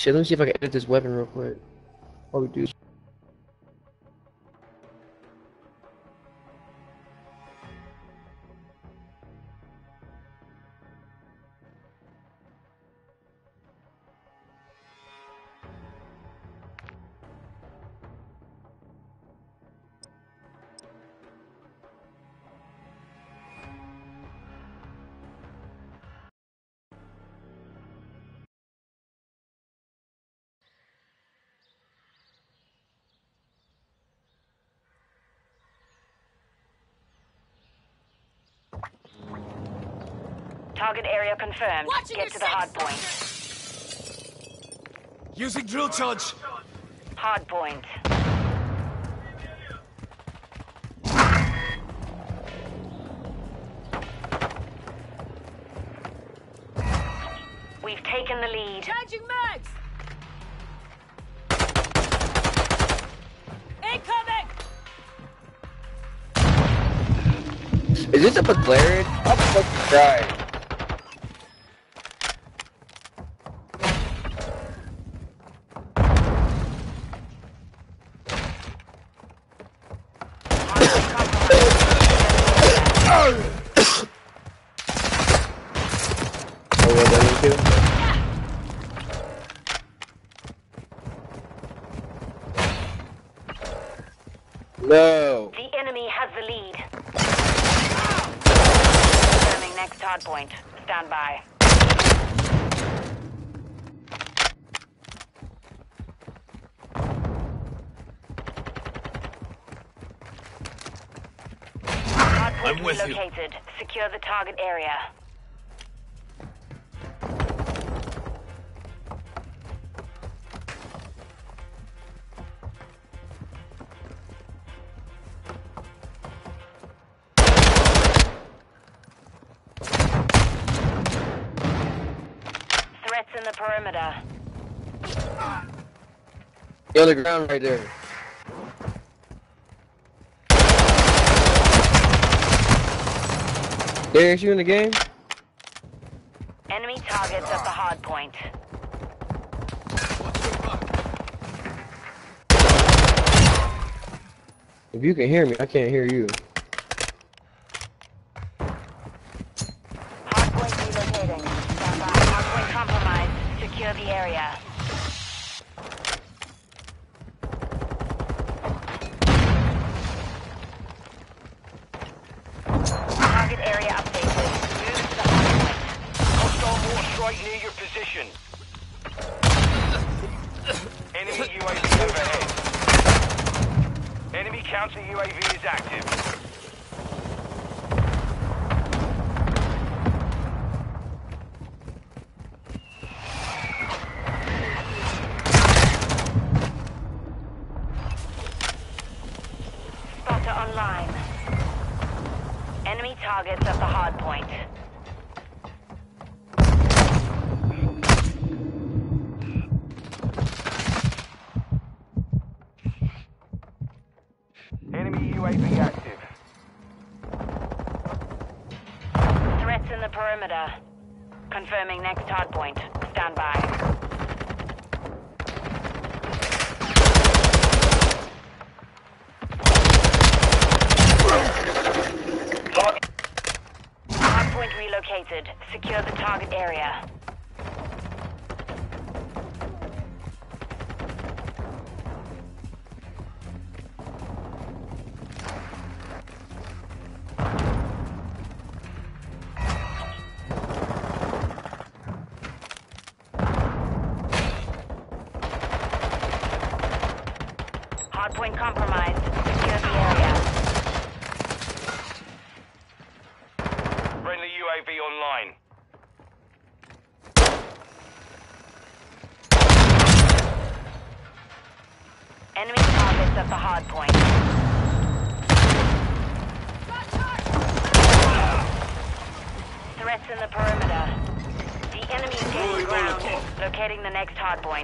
Shit, let me see if I can edit this weapon real quick. While we do. Confirmed. Watching Get to the hard six, point. Using drill charge. Hard point. We've taken the lead. Changing mags! Incoming! Is this a McLaren? I'm fucking crying. You're on the ground right there. There's you in the game? Enemy targets at the hard point. If you can hear me, I can't hear you.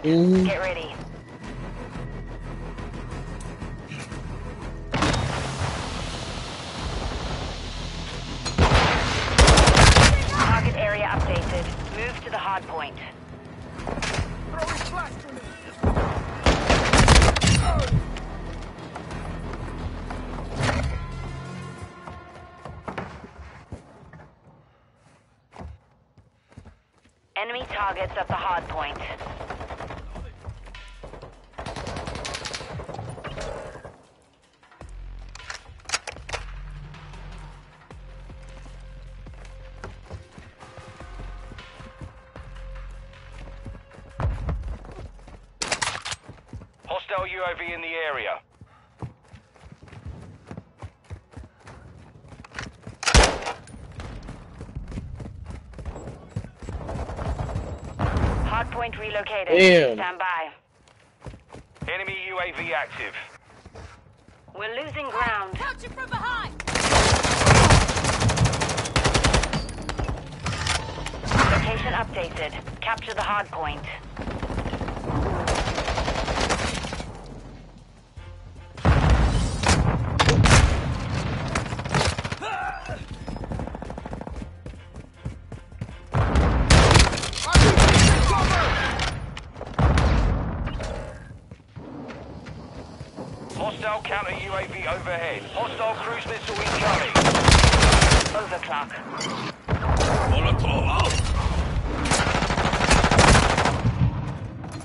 Point. Point relocated. Damn. Stand by. Enemy UAV active. We're losing ground. Touch it from behind! Location updated. Capture the hard point. Overhead. Hostile cruise missile incoming. Overclock.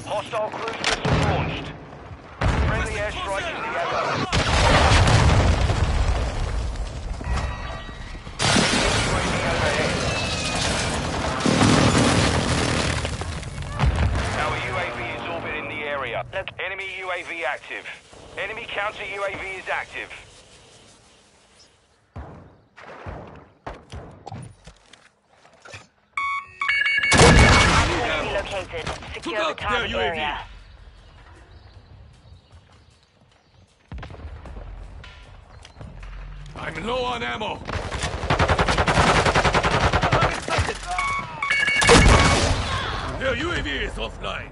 Hostile cruise missile launched. Friendly airstrike in the area. Enemy UAV active. Enemy counter UAV is active. Access relocated. Secure the target area. I'm low on ammo. Their UAV is offline.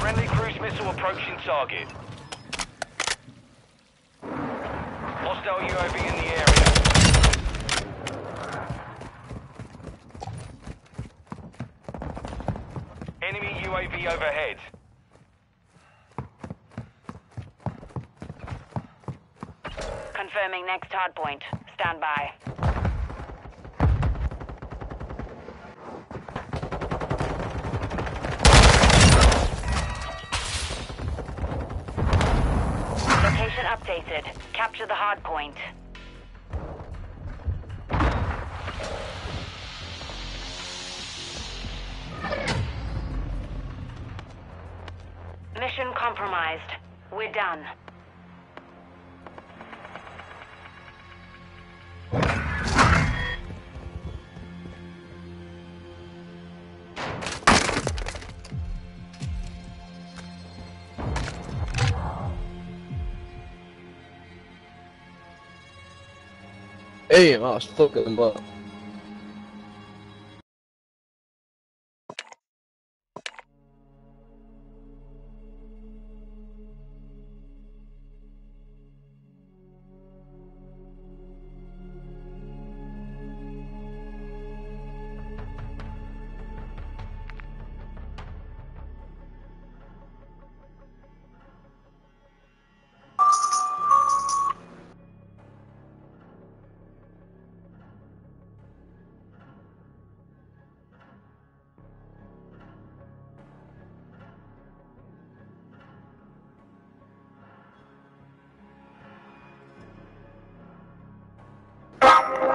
Friendly cruise missile approaching target. Hostile UAV in the area. Enemy UAV overhead. Confirming next hard point. Stand by. Updated. Capture the hard point. Mission compromised. We're done. Damn, I was fucking up.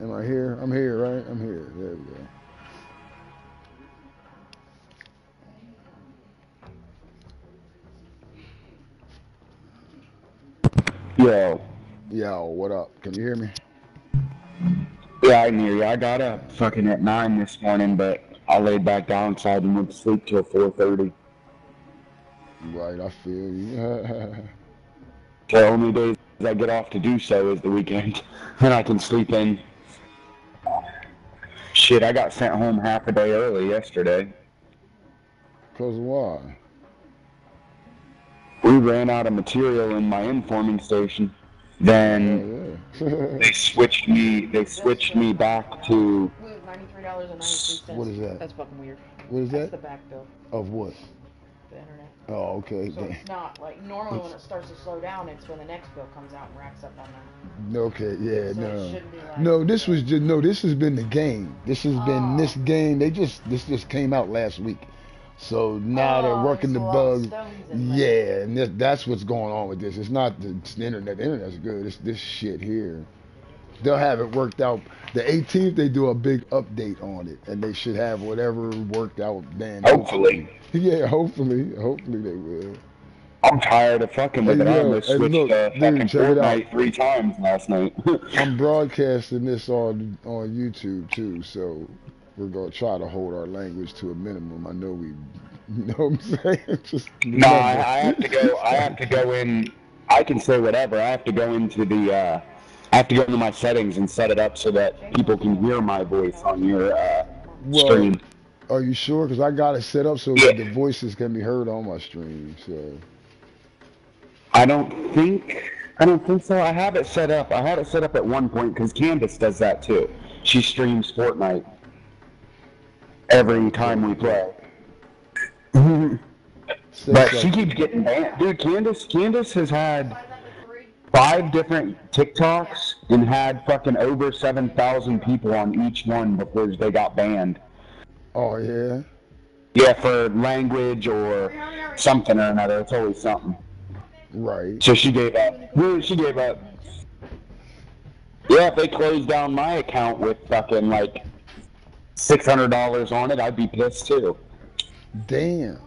Am I here? I'm here, right? I'm here. There we go. Yo. Yo, what up? Can you hear me? Yeah, I can hear you. I got up fucking at 9 this morning, but I laid back down so I didn't went to sleep till 4.30. Right, I feel you. The only days I get off to do so is the weekend, and I can sleep in. Shit, I got sent home half a day early yesterday. Cause why? We ran out of material in my informing station. Then Oh, yeah. they switched me. They switched me back to. Ninety-three dollars and ninety-three cents. What is that? That's fucking weird. What is That's that? the back bill, Of what? the internet. Oh, okay. So it's not like normally when it starts to slow down, it's when the next bill comes out and racks up on that. Okay, yeah, So no. like. No, this was just no. This has been the game. This has been Oh. this game. They just this just came out last week, so now they're Oh, working the there's a lot of bugs. stones in there. Yeah, and this, that's what's going on with this. It's not the, it's the internet. The internet's good. It's this shit here. They'll have it worked out. The 18th they do a big update on it, and they should have whatever worked out then. Hopefully. Yeah, hopefully, hopefully they will. I'm tired of fucking with Hey, it. I yo, almost hey, switched look, to dude, fucking check it out. Fortnite three times last night. I'm broadcasting this on on YouTube too, so we're gonna try to hold our language to a minimum. I know we, you know what I'm saying? Just No, I, I have to go. I have to go in. I can say whatever. I have to go into the. Uh, I have to go into my settings and set it up so that people can hear my voice on your uh, Well, stream. Are you sure? Because I got it set up so Yeah. that the voices can be heard on my stream. So I don't think. I don't think so. I have it set up. I had it set up at one point because Candace does that too. She streams Fortnite every time we play. But she keeps getting banned. Dude, Candace, Candace has had five different TikToks and had fucking over 7,000 people on each one before they got banned. Oh yeah. Yeah, for language or something or another. It's always something. Right. So she gave up. She gave up. Yeah, if they closed down my account with fucking like $600 on it, I'd be pissed too. Damn.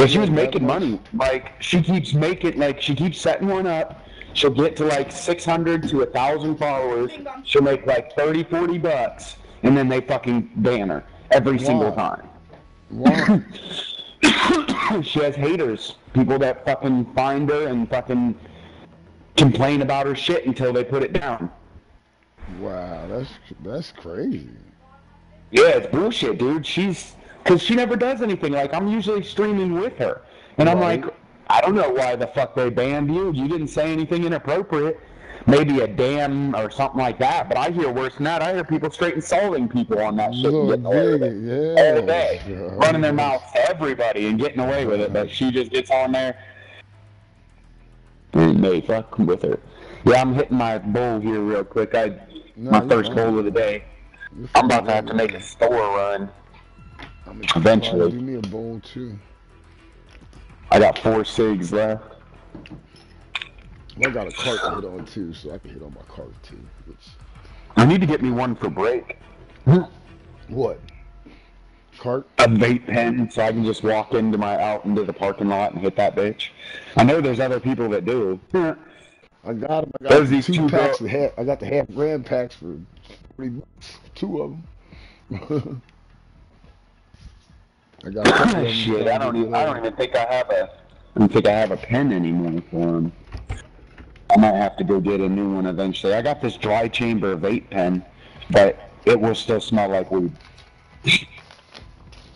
But she was making money. Like she keeps making like she keeps setting one up. She'll get to like 600 to a thousand followers. She'll make like 30, 40 bucks, and then they fucking ban her every single time. Wow. she has haters, people that fucking find her and fucking complain about her shit until they put it down. wow. That's that's crazy. Yeah, it's bullshit, dude. She's because she never does anything. Like I'm usually streaming with her, and I'm Right. like, I don't know why the fuck they banned you. You didn't say anything inappropriate. Maybe a damn or something like that. But I hear worse than that. I hear people straight insulting people on that shit and getting away with it. Yeah. all day, running their mouth to everybody and getting away with it. But she just gets on there. And they fuck with her. Yeah, I'm hitting my bowl here real quick. I No, my first bowl of the day. I'm about to have to make a store run. Eventually. Give me a bowl too. I got four cigs left. I got a cart to hit on too, so I can hit on my cart too. Which, I need to get me one for break. what? Cart? A vape pen so I can just walk into my out into the parking lot and hit that bitch. I know there's other people that do. I got them. I got There's these two two packs. Of half, I got the half gram packs for three bucks. Two of them. I got a couple of 'em Shit, I don't even I don't even think I have a I don't think I have a pen anymore for them. I might have to go get a new one eventually. I got this dry chamber vape pen, but it will still smell like weed.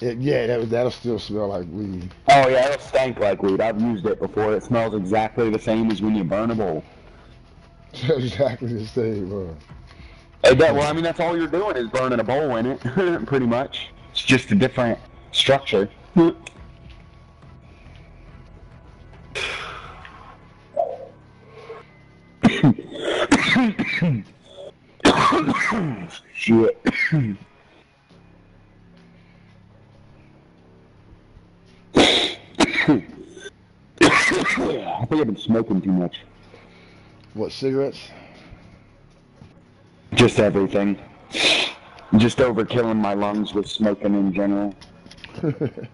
It, yeah, that, that'll still smell like weed. Oh yeah, it'll stank like weed. I've used it before. It smells exactly the same as when you burn a bowl. exactly the same. Uh, Hey, that, well, I mean, that's all you're doing is burning a bowl in it, pretty much. It's just a different structure. Shit. I think I've been smoking too much. What cigarettes? Just everything. Just overkilling my lungs with smoking in general.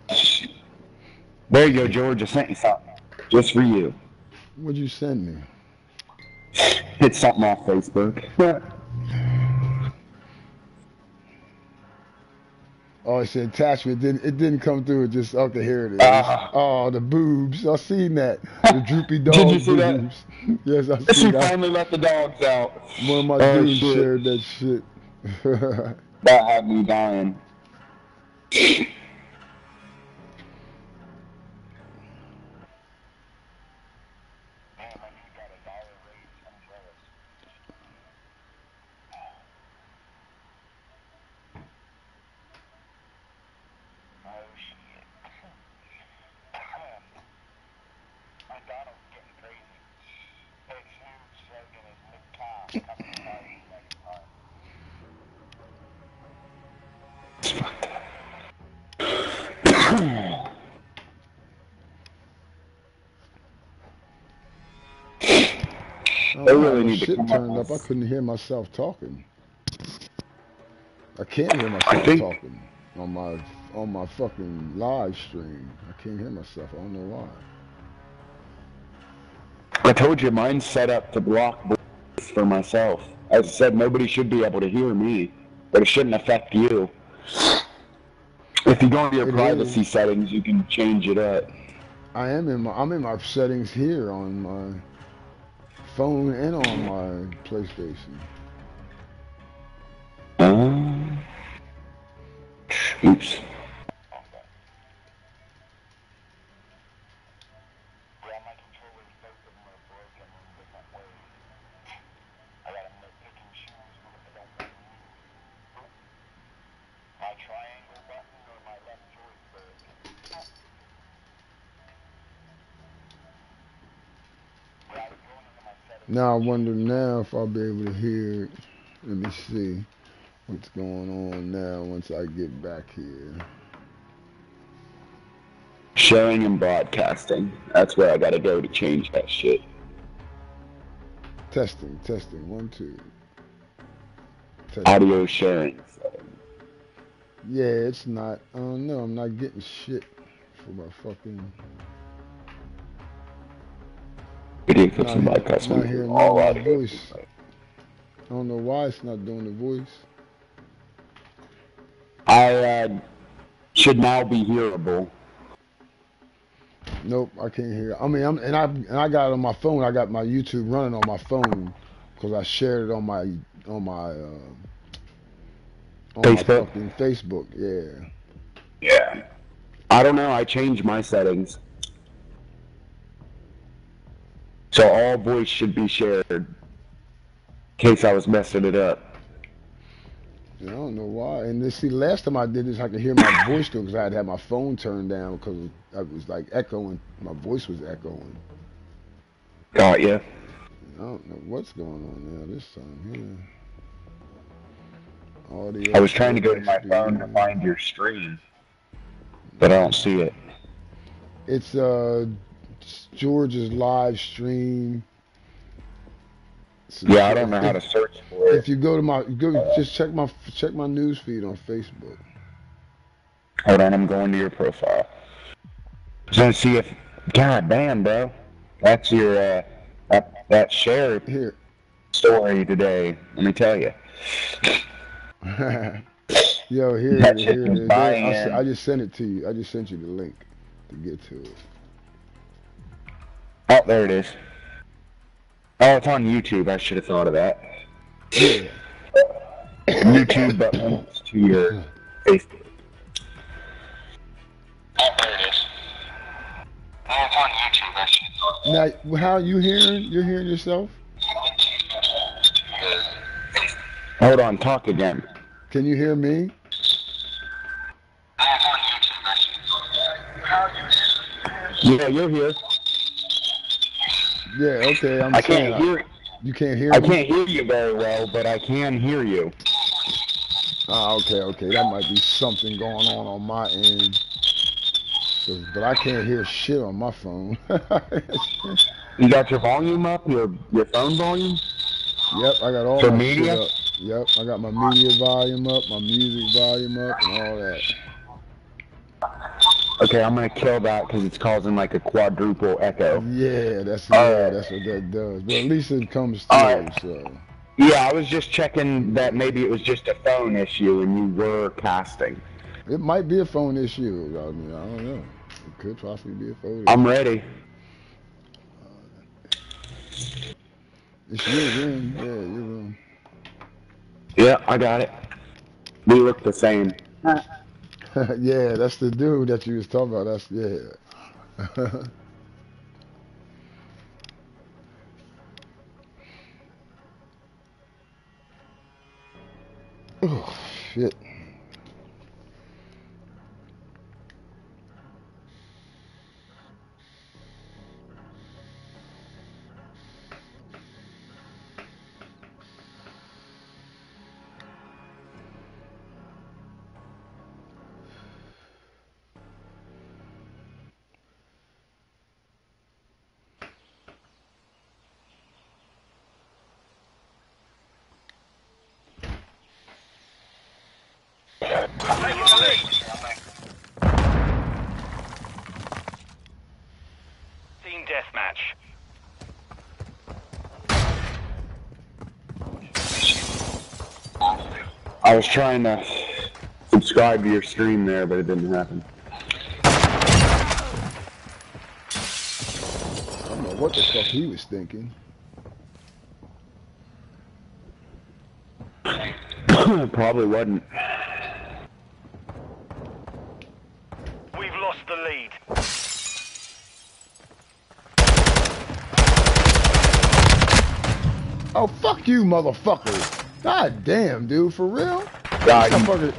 There you go, George. I sent you something. Just for you. What'd you send me? It's something off Facebook. Oh, it's an attachment. It didn't, it didn't come through. It just okay. Here it is. Ah. oh, the boobs. I seen that. The droopy dog Did you see that? boobs. yes, I she seen that. finally let the dogs out. One of my Oh, dudes shit. shared that shit. That had me dying. Shit turned up. I couldn't hear myself talking. I can't hear myself think- talking on my on my fucking live stream. I can't hear myself. I don't know why. I told you mine's set up to block for myself. As I said, nobody should be able to hear me, but it shouldn't affect you. If you go into your It privacy settings, you can change it up. I am in my I'm in my settings here on my phone and on my PlayStation. Um, oops. Now I wonder now if I'll be able to hear it. Let me see what's going on now once I get back here. Sharing and broadcasting. That's where I gotta go to change that shit. Testing, testing, one, two. Testing. Audio sharing. Yeah, it's not. I don't know. I'm not getting shit for my fucking. Video clips Not, and hear- broadcast. not hearing all my audio. voice. I don't know why it's not doing the voice. I uh, should now be hearable. Nope, I can't hear. I mean, I'm and I and I got it on my phone. I got my YouTube running on my phone because I shared it on my on my uh, on Facebook? my Facebook. Yeah. Yeah. I don't know. I changed my settings. So all voice should be shared. In case I was messing it up. I don't know why. And this, see, last time I did this, I could hear my voice though, because I had had my phone turned down because I was like echoing. My voice was echoing. Got ya. I don't know what's going on now this time. Yeah. Audio. I was trying to go to my phone to find your stream. But I don't see it. It's uh George's live stream. So Yeah, I don't know how to search for it. If you go to my, go just check my check my news feed on Facebook. Hold on, I'm going to your profile. To see if, god damn, bro, that's your uh, that that share Here, story today. Let me tell you. yo, here, That it- shit here. it was is. buying I. I just sent it to you. I just sent you the link to get to it. Oh, there it is. Oh, it's on YouTube. I should have thought of that. YouTube, but links to your Facebook. Oh, there it is. Oh, it's on YouTube. I should have thought of Now, how you hearing? You're hearing yourself? Hold on, talk again. Can you hear me? Oh, yeah, you're here. Yeah. Okay. I'm I can't hear. you can't hear I me. can't hear you very well, but I can hear you. Ah, okay, okay. That might be something going on on my end. But I can't hear shit on my phone. You got your volume up, your your phone volume? Yep, I got all For my media? Yep, I got my media volume up, my music volume up, and all that. Okay, I'm gonna kill that because it's causing like a quadruple echo. Yeah, that's yeah, Alright. that's what that does. But at least it comes through. Alright. So Yeah, I was just checking that maybe it was just a phone issue and you were casting. it might be a phone issue. I mean, I don't know. It could possibly be a phone. I'm ready. It's your room. Yeah, your room. Yeah, I got it. We look the same. Uh, yeah, that's the dude that you was talking about. That's yeah. oh shit. I was trying to subscribe to your stream there, but it didn't happen. I don't know what the fuck he was thinking. Probably wasn't. We've lost the lead. Oh fuck you, motherfucker! God damn, dude, for real? God, That you-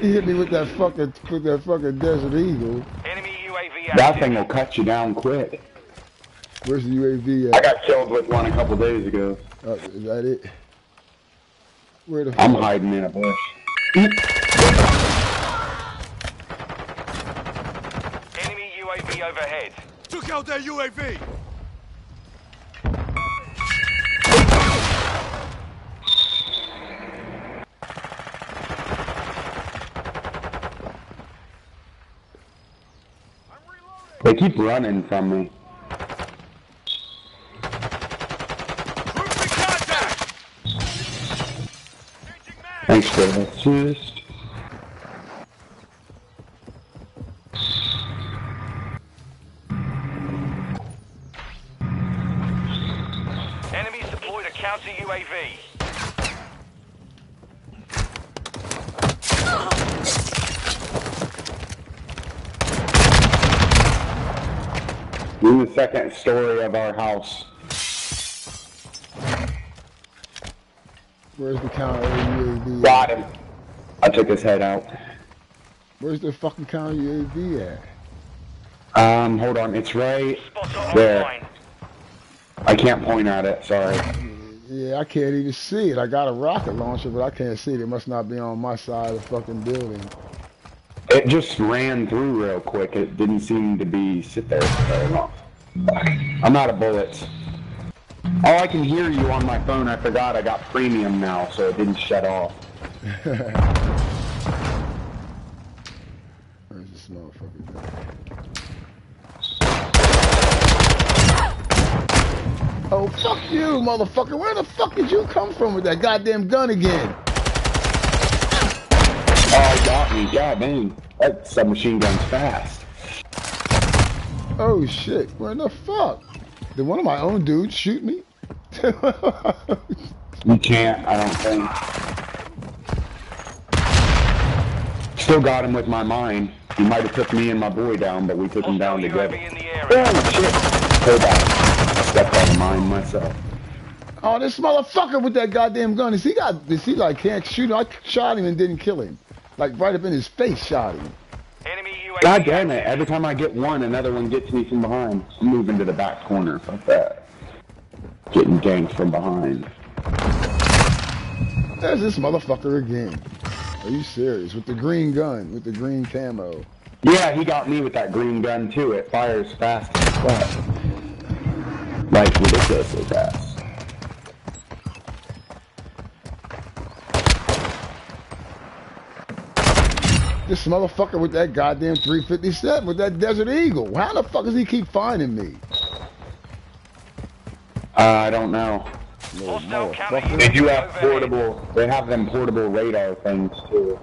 He hit me with that fucking with that fucking Desert Eagle. Enemy UAV that active. thing will cut you down quick. Where's the UAV I got killed with one a couple days ago. Uh, is that it? Where the I'm fuck? hiding in a bush. Enemy UAV overhead. Took out their UAV! They keep running from me. Group contact! Changing mag! Thanks for the assist. Enemies deployed a counter UAV. In the second story of our house. Where's the counter UAV? Got him. I took his head out. Where's the fucking counter UAV at? Um, hold on. It's right there. online. I can't point at it. Sorry. Yeah, I can't even see it. I got a rocket launcher, but I can't see it. It must not be on my side of the fucking building. It just ran through real quick. It didn't seem to be sit there very long. I'm out of bullets. Oh, I can hear you on my phone. I forgot I got premium now, so it didn't shut off. Where's this motherfucker? Oh, fuck you, motherfucker. Where the fuck did you come from with that goddamn gun again? Oh, he got me. God dang. That submachine gun's fast. Oh, shit. Where the fuck? Did one of my own dudes shoot me? You can't, I don't think. Still got him with my mind. He might have took me and my boy down, but we took him down together. UAV in the area. Oh, shit. Hold on. I stepped on a mine myself. oh, this motherfucker with that goddamn gun. Is he got, is he like can't shoot him? I shot him and didn't kill him. Like right up in his face shot him. Enemy UAV God damn it. Every time I get one, another one gets me from behind. I'm moving to the back corner. Fuck that. Getting ganked from behind. There's this motherfucker again. Are you serious? With the green gun, with the green camo. Yeah, he got me with that green gun too. It fires fast as spot. Like ridiculously fast. This motherfucker with that goddamn 357 with that Desert Eagle. How the fuck does he keep finding me? Uh, I don't know. Little Hostile. They do have portable. They have them portable radar things too.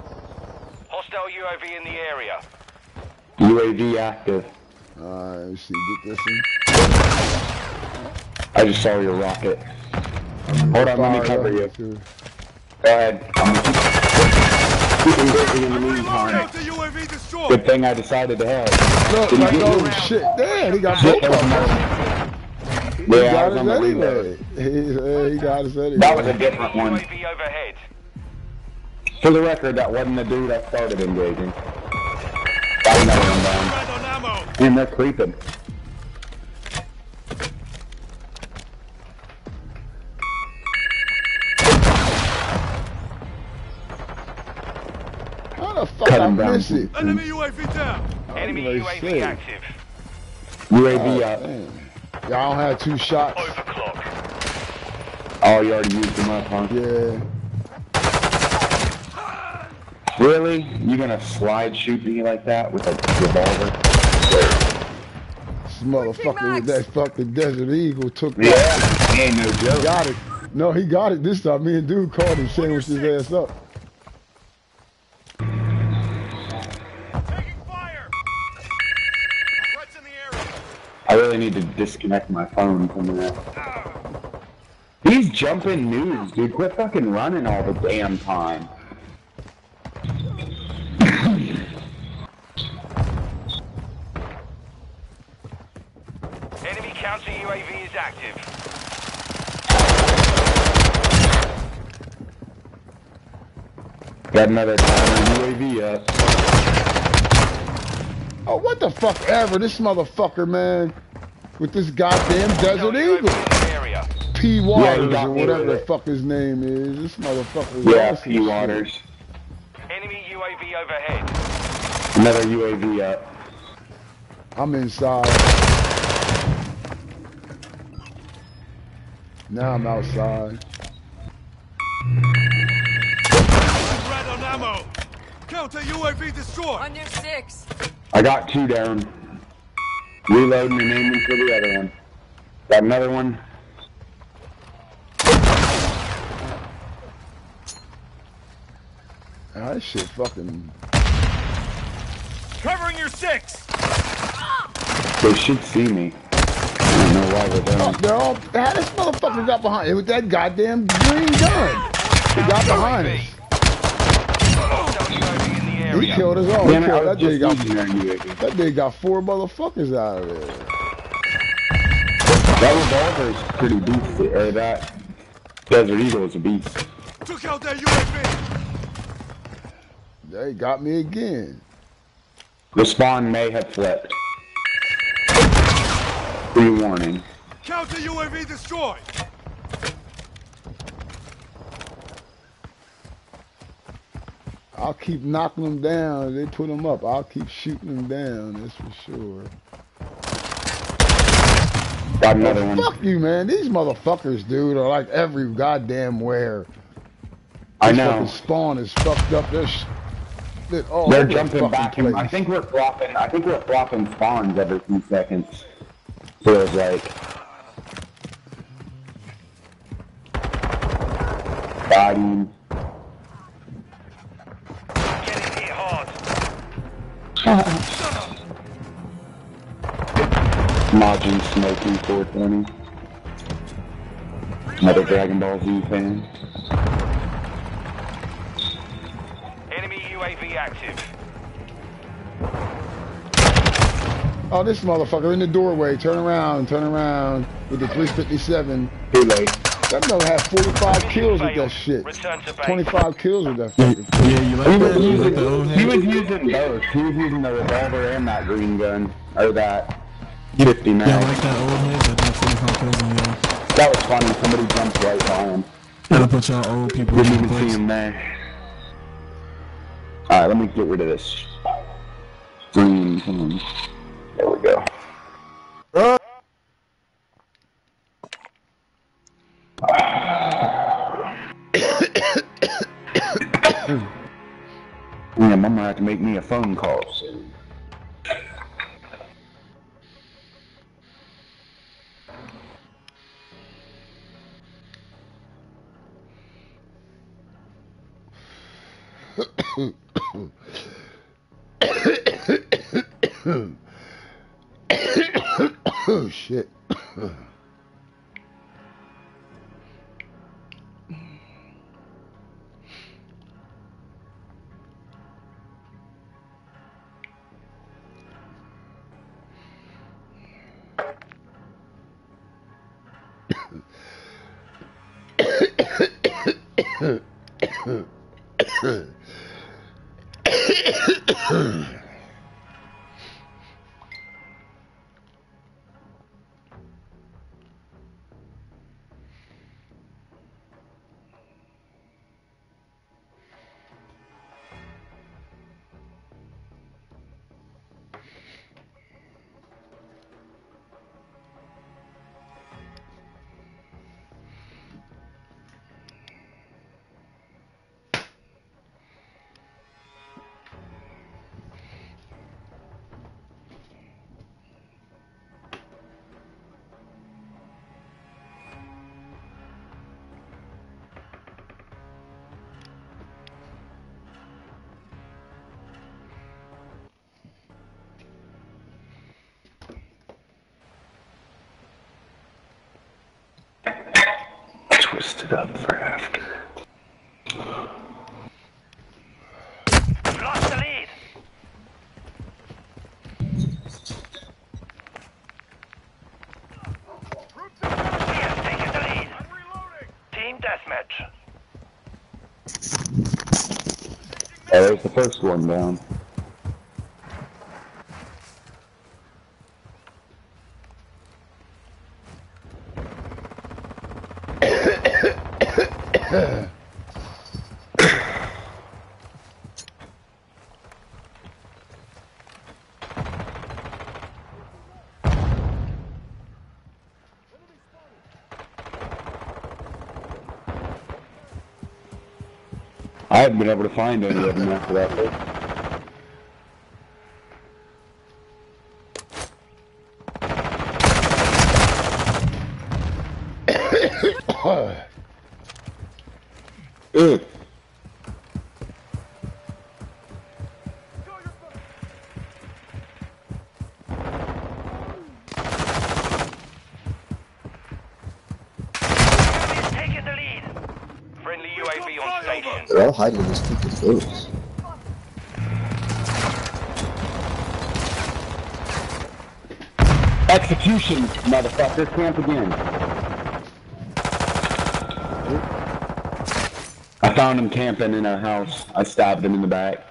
Hostile UAV in the area. UAV active. Alright, let's see. Get this one. I just saw your rocket. Hold on, let me cover you. Go ahead. I'm gonna keep, keep him busy in the meantime. Counter UAV destroyed. Good thing I decided to have. Look, Did like, get oh you? shit. Damn, he got Shit, both of them. He Yeah, I got was us on the anyway. He, uh, he got us anyway. That was a different one. UAV overhead. For the record, that wasn't the dude I started engaging. Got another one down. Red on they're creeping. How the fuck Cut I him down. miss it? Enemy UAV down. Enemy UAV say. active. UAV Oh, up. damn. Y'all have two shots. Overclock. Oh, you already used them up, huh? Yeah. Really? You gonna slide shoot me like that with a revolver? This motherfucker with that fucking Desert Eagle took Yeah, that. he ain't no joke. Got it. No, he got it this time. Me and dude called him, sandwiched his ass up. Really need to disconnect my phone from that. These jumping news, dude. Quit fucking running all the damn time. Enemy counter UAV is active. Got another UAV up. Oh, what the fuck ever. This motherfucker, man. With this goddamn Desert Eagle. in. P. Waters got or whatever the fuck his name is. This motherfucker is Yeah, awesome P. Waters. Enemy UAV overhead. Another UAV up. I'm inside. Now I'm outside. Red on ammo. Counter UAV destroyed. On your six. I got two down. Reloading and aiming for the other one. Got another one. Ah, this shit fucking. Covering your six. They should see me. I don't know why they're Oh, they're all. How this motherfucker got behind it with that goddamn green gun? He got behind us. Hostile UAV in the He area. killed us all. Damn it, I killed, was that dude just got using their that dude got four motherfuckers out of there. That revolver's pretty beastly, or eh, that Desert Eagle is a beast. Took out their UAV. They got me again. The spawn may have flipped. Pre-warning. Counter UAV destroyed. I'll keep knocking them down. They put them up. I'll keep shooting them down. That's for sure. Got another one. Fuck you, man. These motherfuckers, dude, are like every goddamn where. I This know. spawn is fucked up. They're, they're all They're jumping back. And I think we're flopping. I think we're flopping spawns every few seconds. Feels like. Body. Getting hit hard. Margin smoking 420. Another Dragon Ball Z fan. Enemy UAV active. Oh, this motherfucker in the doorway. Turn around, turn around with the 357. Too late. That mother had 45 kills with that shit. Return to base. 25 kills with that fucking. Yeah, you like He was that? You like the old using, he was using both. He was using the revolver and that green gun. Or that 50 Yeah, I like that old head that did 45 kills in the That was funny. Somebody jumped right by him. Gotta put y'all old people Didn't in even see place. him there. Alright, let me get rid of this green thing. There we go. Gonna have to make me a phone call soon. oh shit. Twisted up for after. Lost the lead. We have taken the lead. I'm reloading. Team deathmatch. Oh, there's the first one down. I haven't been able to find any of them after that. Ugh. Enemy has taken the lead. Friendly UAV on station. They're all hiding in these fucking clothes. Execution, motherfucker. Camp again. I found him camping in a house. I stabbed him in the back.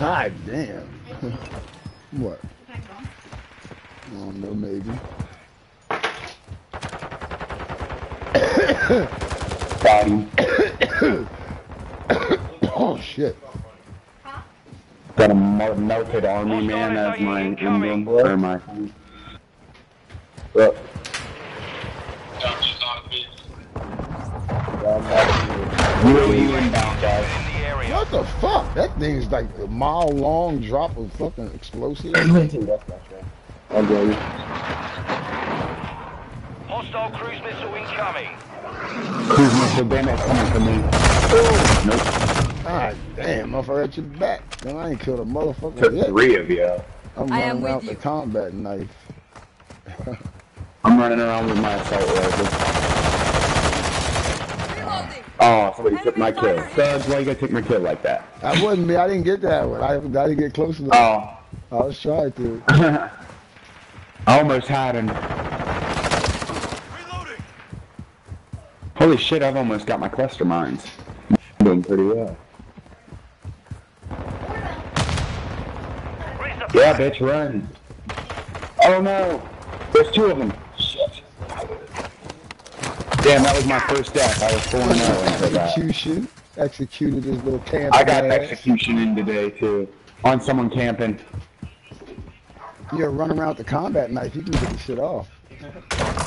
God damn. what? I don't know, maybe. Got him. oh shit. Got a melted army oh, man as my emblem. Or my. Look. UAV inbound, guys. In the area. What the fuck? That thing's like a mile long drop of fucking explosive. I'll go. Hostile cruise missile incoming. Cruise missile damage coming from me. Oh, Nope. God damn, motherfucker at your back. Man, I ain't killed a motherfucker Took yet. three of you. I'm I am running out with the combat knife. I'm running around with my assault rifle. Oh, somebody took my kill. Thugs, why you gotta take my kill like that? That wasn't me. I didn't get that one. I, I didn't get close enough. Oh. I was trying to. I almost had him. Reloading. Holy shit, I've almost got my cluster mines. I'm doing pretty well. Yeah, bitch, run. Oh no! There's two of them. Shit. Damn, that was my first death. I was 4 0 after that. Execution. Executed this little camp. I got ass. execution in today too. On someone camping. You run around with the combat knife, you can get the shit off.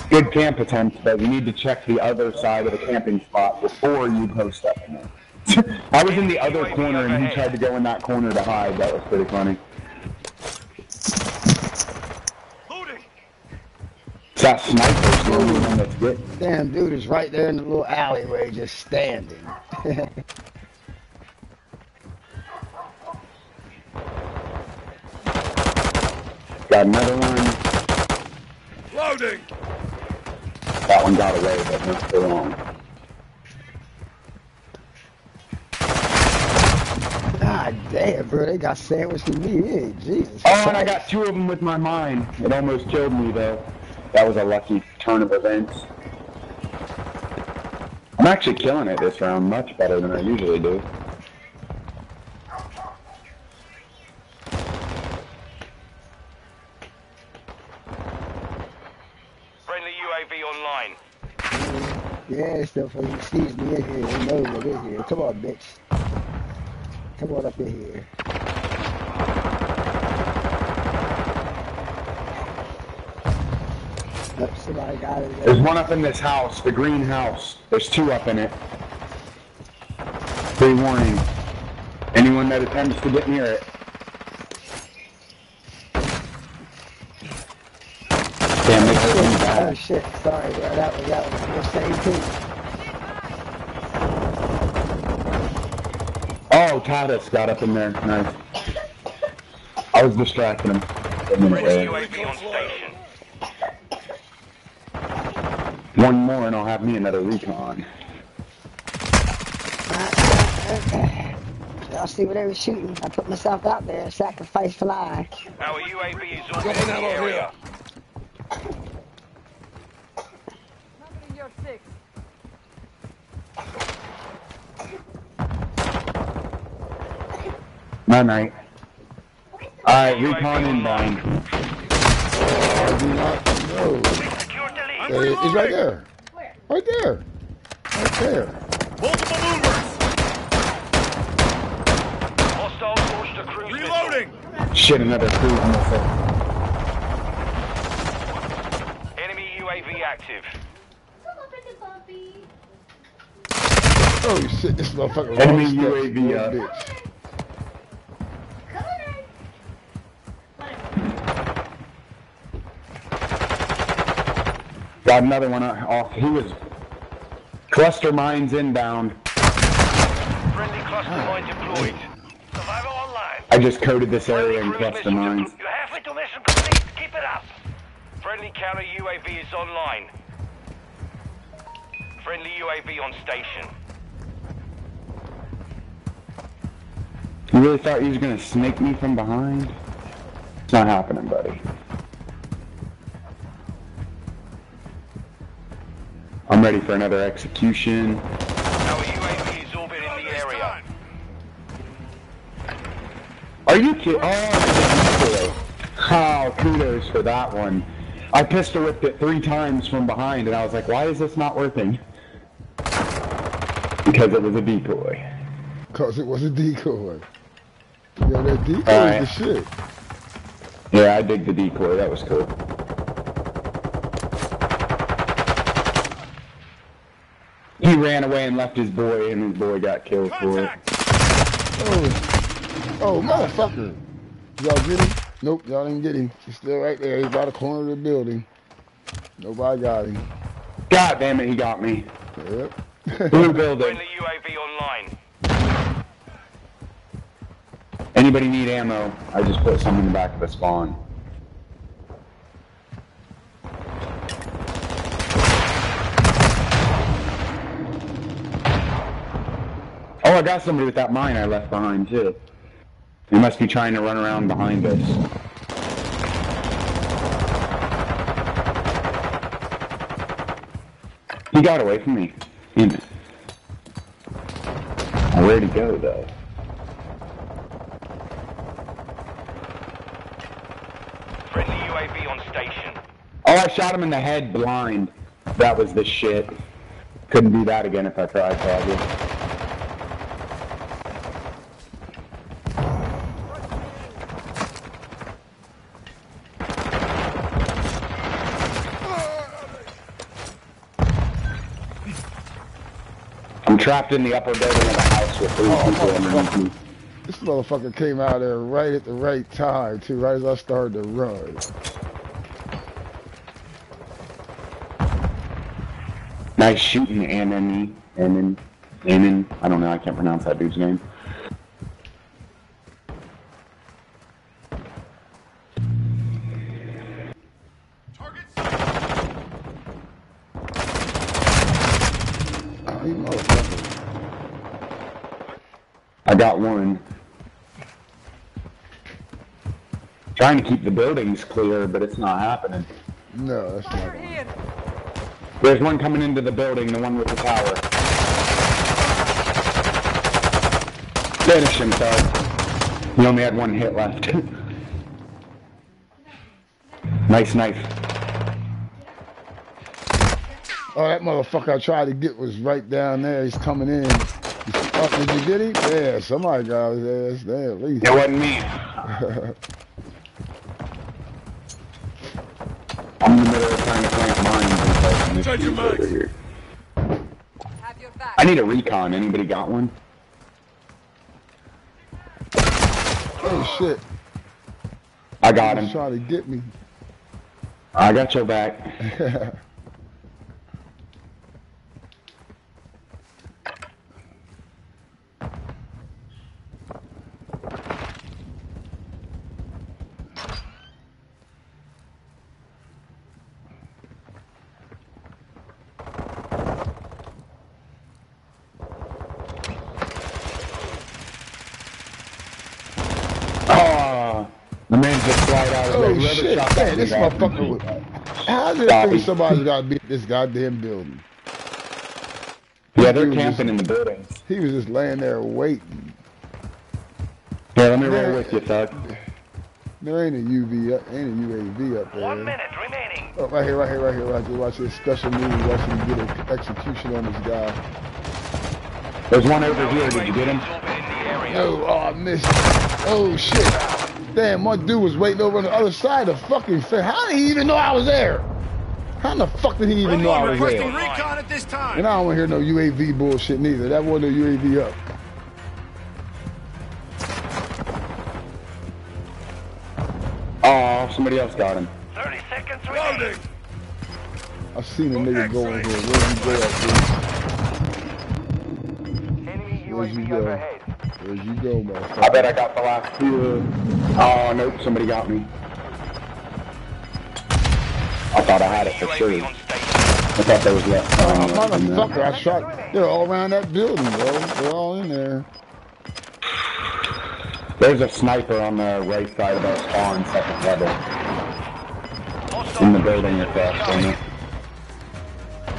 Good camp attempt, but you need to check the other side of the camping spot before you post up in there. I was in the other corner and he tried to go in that corner to hide. That was pretty funny. It's that sniper the only one that's good. Damn dude is right there in the little alleyway just standing. Got another one. Loading. That one got away, but not for long. God damn, bro, they got sandwiched with me. Hey, Jesus. Oh, and I got two of them with my mine. It almost killed me, though. That was a lucky turn of events. I'm actually killing it this round much better than I usually do. Stuff when he sees me in here, he knows I'm in here. Come on, bitch. Come on up in here. Look, somebody got it. There's one up in this house, the green house. There's two up in it. Pre-warning. Anyone that attempts to get near it. Damn, they hurt me Oh shit, sorry, bro. That was that was the same thing. Oh, Titus got up in there. Nice. I was distracting him. Friendly UAV on station. One more and I'll have me another recon. Uh, Y'all see what they were shooting. I put myself out there, sacrifice fly. Our UAV is orbiting the area. Night night. Alright, recon inbound. I do not know. The lead. There it- uh, It's right there. Right there. Right there. Multiple movers. Hostiles launched a cruise missile. Reloading. Shit, another cruise missile. Enemy UAV active. Oh shit, this motherfucker Enemy wrong steps, UAV little up. bitch. Got another one off. He was cluster mines inbound. Friendly cluster ah. mine deployed. Survival online. I just coded this Friendly area in cluster mines. You're halfway to mission complete. Keep it up. Friendly counter UAV is online. Friendly UAV on station. You really thought he was gonna snake me from behind? It's not happening, buddy. I'm ready for another execution. Our UAV is orbiting the area. Are you kidding? Oh, oh, kudos for that one. I pistol whipped it three times from behind, and I was like, why is this not working? Because it was a decoy. Cause it was a decoy. Yeah, that decoy Alright. is the shit. Yeah, I dig the decoy. That was cool. He ran away and left his boy, and his boy got killed for it. Oh, oh, motherfucker. Y'all get him? Nope, y'all didn't get him. He's still right there. He's by the corner of the building. Nobody got him. God damn it, he got me. Yep. Blue building. Friendly UAV online. Anybody need ammo? I just put some in the back of the spawn. Got somebody with that mine I left behind too. They must be trying to run around behind us. He got away from me. Damn it. Where'd he go though? Friendly UAV on station. Oh, I shot him in the head blind. That was the shit. Couldn't do that again if I tried, probably. Trapped in the upper building of the house with three Oh, people underneath me. This motherfucker came out there right at the right time, too, right as I started to run. Nice shooting, Anan, Anan, Anan. I don't know. I can't pronounce that dude's name. Target Oh, you motherfucker. I got one. Trying to keep the buildings clear, but it's not happening. No, that's not. There's one coming into the building, the one with the tower. Finish him, Thug. He only had one hit left. nice knife. Oh, that motherfucker I tried to get was right down there. He's coming in. He's- Oh, did you get him? Yeah, somebody got his ass there at least. It wasn't me. I'm in the middle of trying to plant mines and stuff. and this Charge your dude's over marks. here. I need a recon. Anybody got one? Oh shit! I got He's him. trying to get me. I got your back. Oh, the man just slide out of oh the whoever shit! shot that Man, this guy. motherfucker. Was, how did it think somebody's got to be this goddamn building? Yeah, they're camping just- in the building. He was just laying there waiting. Yeah, let me roll with you, Thug. There ain't a UV, up, ain't a UAV up there. One minute remaining. Oh, right here, right here, right here, right here. Watch this special move. Watch him get an execution on this guy. There's one over here. Did you get him? Open in the area. No, oh, I missed. Oh shit! Damn, my dude was waiting over on the other side of the fucking fence. How did he even know I was there? How in the fuck did he even know I was requesting there? recon at this time. And I don't want to hear no UAV bullshit neither. That wasn't no UAV up. Oh, somebody else got him. 30 seconds remaining. I seen a oh, nigga go in here. Where'd you go up Enemy UAV go? overhead. There? You go, motherfucker? I bet I got the last two. Oh, nope, somebody got me. I thought I had it for sure. UAV on station. I thought there was left. Oh, time left motherfucker. I shot. They're all around that building, bro. They're all in there. There's a sniper on the right side of our spawn, second level. In the building missile across from incoming. it.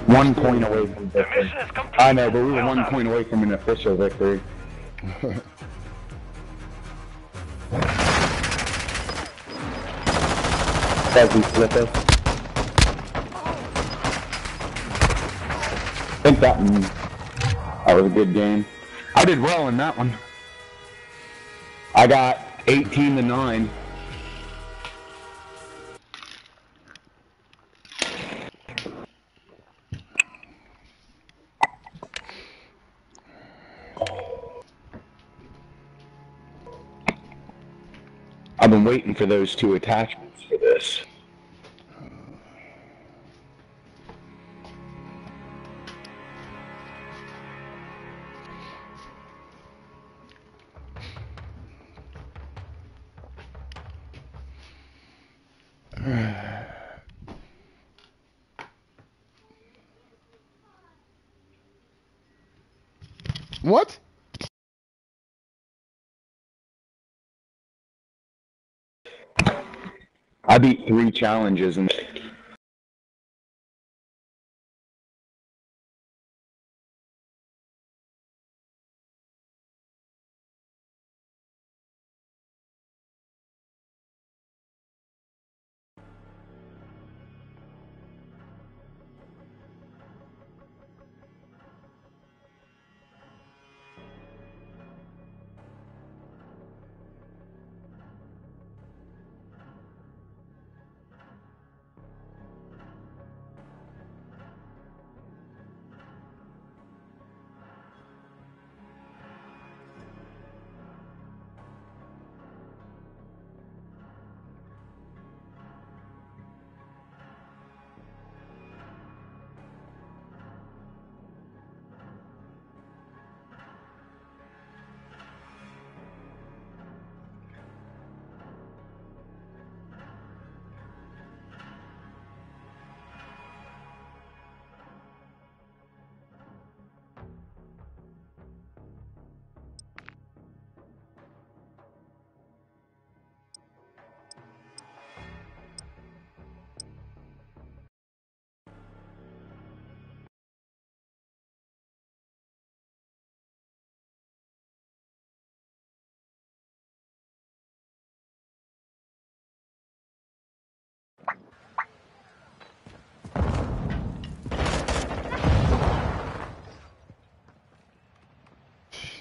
One point away from The victory. mission is complete. I know, but we were one point away from an official victory. Fuzzy flipper. I think that that was a good game. I did well in that one. I got 18 to 9. I've been waiting for those two attachments for this. What? I beat three challenges and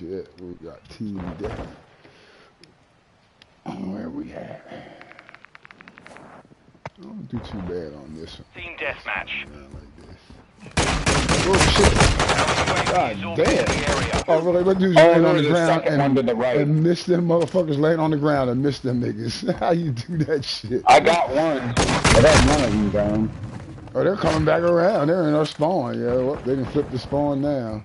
shit. We got team death. Where we at? I don't do too bad on this one. Team deathmatch. Around like this. Oh shit! God damn! Oh, really? What dudes laying on the ground second one and, the right. and miss them motherfuckers laying on the ground and miss them niggas? How you do that shit? I got one. I got one of them down. Oh, they're coming back around. They're in our spawn. Yeah, well, they can flip the spawn now.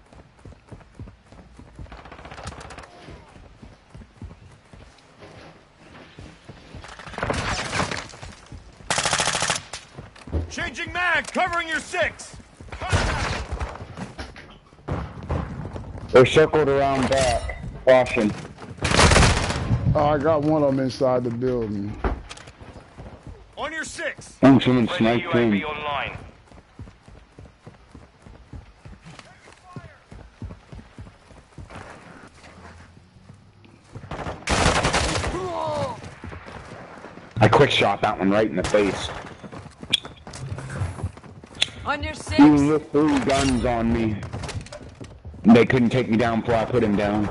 Changing mag, covering your six. They're circled around back. Caution. Oh, I got one of them inside the building. On your six. Oh, someone Friendly sniped him. UAV online. I quick shot that one right in the face. On your six. Even with three guns on me. They couldn't take me down before I put him down.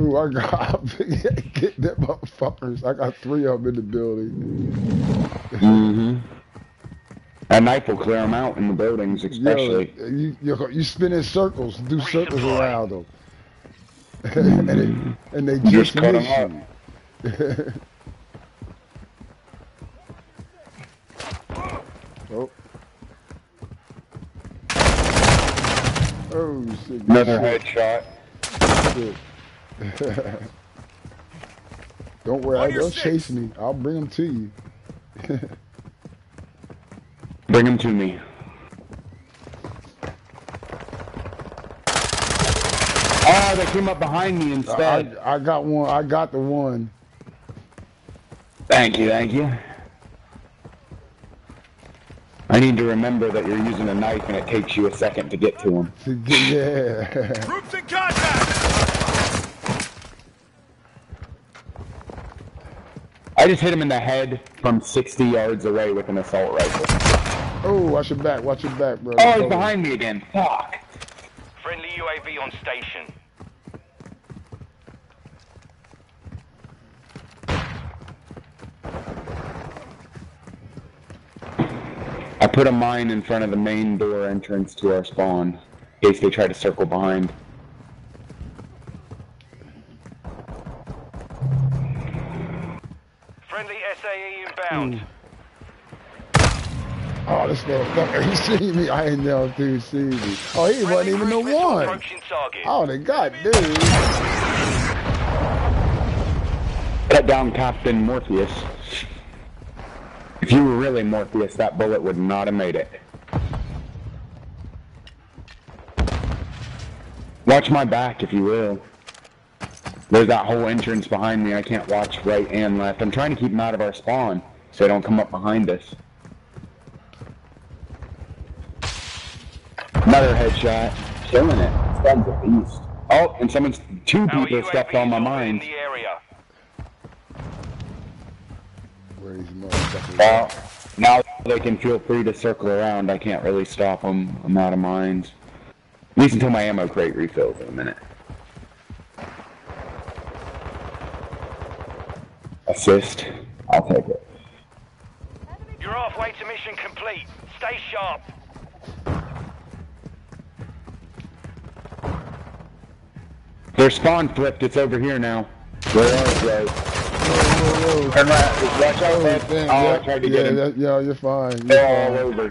Ooh, I got get them motherfuckers. I got three of them in the building. Mm-hmm. A knife will clear them out in the buildings, especially. Yo, you, you you spin in circles, do circles around them, and they and they Just just, cut 'em miss up. You. oh. Oh shit! Another shit, headshot. shit. Don't worry, On your they'll six. chase me. I'll bring them to you. Bring them to me. Oh, they came up behind me instead. I, I got one. I got the one. Thank you, thank you. I need to remember that you're using a knife and it takes you a second to get to him. Yeah. Troops in contact. I just hit him in the head from 60 yards away with an assault rifle. oh, watch your back. Watch your back, bro. Oh, he's behind me again. Fuck. Friendly UAV on station. I put a mine in front of the main door entrance to our spawn, in case they try to circle behind. Friendly SAE inbound. Hmm. Oh, this motherfucker, he seen me. I ain't know if dude seen me. Oh, he wasn't even the cruise one. Oh, the god, dude. Cut down Captain Morpheus. If you were really Morpheus, that bullet would not have made it. Watch my back if you will. There's that whole entrance behind me. I can't watch right and left. I'm trying to keep them out of our spawn so they don't come up behind us. Another headshot. Killing it. Guy's a beast. Oh, and someone's two people stepped on my mind. The area. Where these motherfuckers Well, now they can feel free to circle around. I can't really stop them. I'm out of mines. At least until my ammo crate refills in a minute. Assist. I'll take it. You're halfway to mission complete. Stay sharp. Their spawn flipped. It's over here now. Where are they? Whoa, whoa, Turn around. Watch out, whoa. man. Damn, Oh, yeah, I tried to yeah, get him. that- yeah, you're fine. You're They're all over.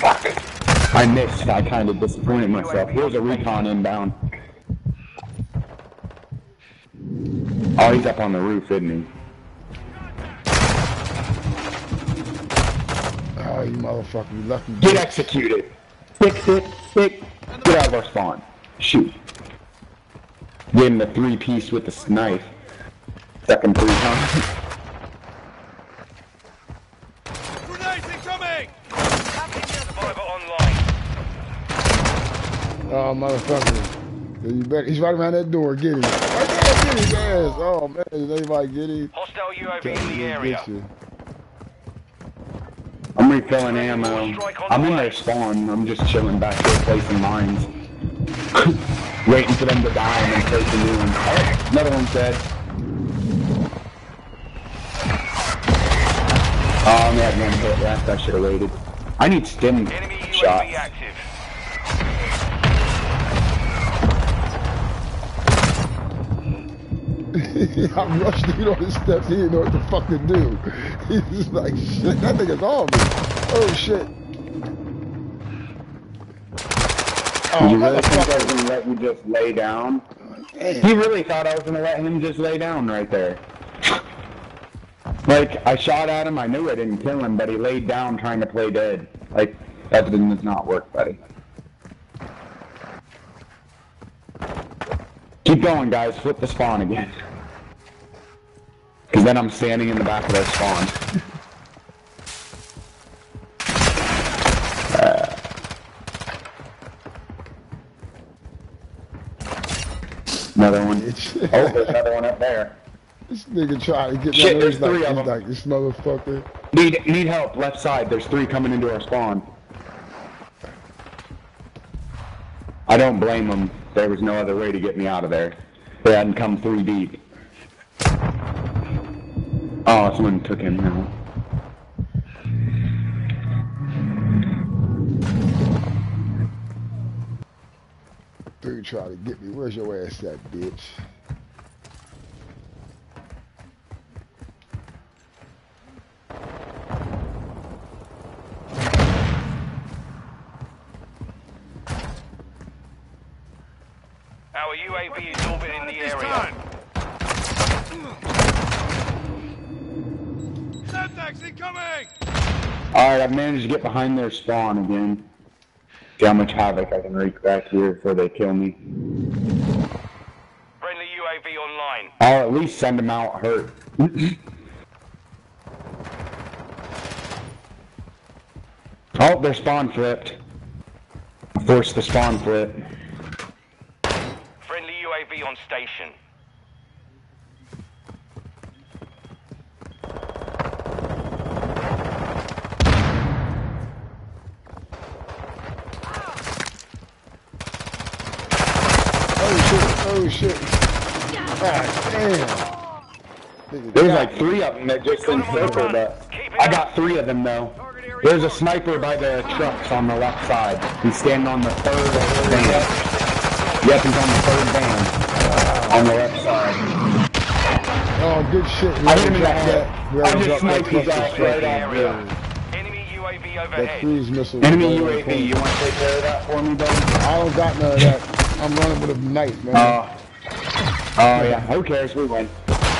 Fuck. I missed. I kind of disappointed myself. Here's a recon inbound. Oh, he's up on the roof, isn't he? Oh, you motherfucker, you lucky. Get executed. Stick, stick, stick. Get out of our spawn. Shoot. Get him the three piece with the knife. Second three times. Grenades incoming. Survivor online. Oh, motherfucker. You better, he's right around that door. Get him. Right there, get his ass. Oh, man, they might get him. Hostile UAV in the area. get you. I'm refilling ammo. I'm in their spawn. I'm just chilling back here placing mines. Waiting for them to die and then place a new one. Another one's dead. Oh, I'm at one hit left. I should have waited. I need stim Enemy UAV shots. active. I rushed dude on his steps. He didn't know what the fuck to do. He was like, shit, that nigga's on me. Oh shit. Oh, you really think I was gonna let you just lay down? Damn. He really thought I was gonna let him just lay down right there. Like, I shot at him, I knew I didn't kill him, but he laid down trying to play dead. Like, that does not work, buddy. Keep going, guys. Flip the spawn again. Because then I'm standing in the back of their spawn. Another one. Oh, there's another one up there. This nigga trying to get Shit, there's he's like, three of he's them. like, this motherfucker. Need need help. Left side. There's three coming into our spawn. I don't blame them. There was no other way to get me out of there. They hadn't come three deep. Oh, someone took him now. Dude trying to get me. Where's your ass at, bitch? Our UAV is orbiting the This area. time. Semtex incoming! Alright, I've managed to get behind their spawn again. See how much havoc I can wreak back here before they kill me. Friendly UAV online. I'll at least send them out hurt. oh, their spawn flipped. Force the spawn flip. Friendly UAV on station. Oh shit! God damn! Nigga like three of them that just encircled but I got three of them though. There's a sniper by the trucks on the left side. He's standing on the third van. Yep, he's on the third van. On the left side. Oh, good shit. I hit him in the Drop head. that- I already just dropped that sniped his ass right on off there. there. Enemy UAV That overhead. cruise missile. Enemy UAV, you want to take care of that for me, buddy? I don't got none of that. I'm running with a knife, man. Oh. Oh yeah, who cares? We win.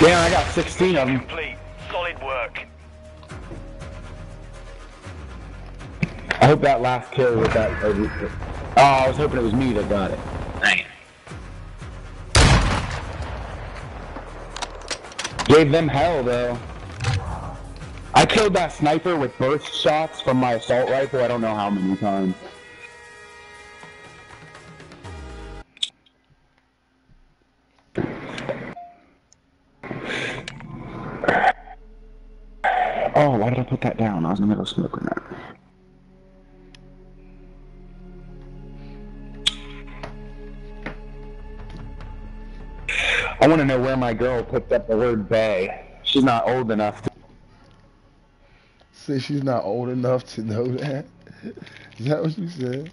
Damn, I got 16 of them. Complete. Solid work. I hope that last kill was that. Uh, oh, I was hoping it was me that got it. Dang it. Gave them hell though. I killed that sniper with burst shots from my assault rifle. I don't know how many times. Why did I put that down? I was in the middle of smoking that. I want to know where my girl picked up the word bay. She's not old enough to. Say she's not old enough to know that. Is that what you said?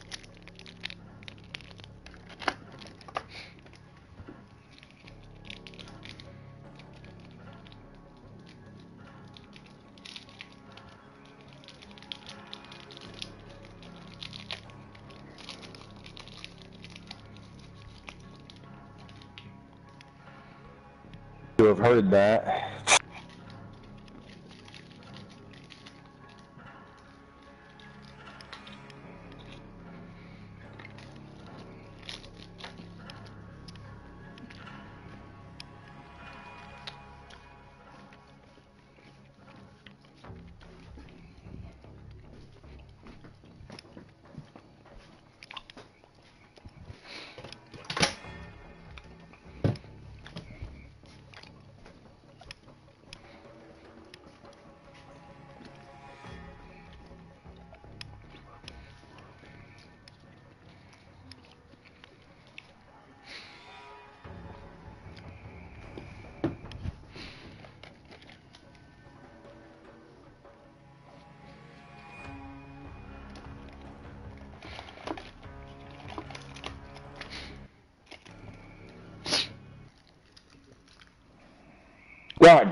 Heard that.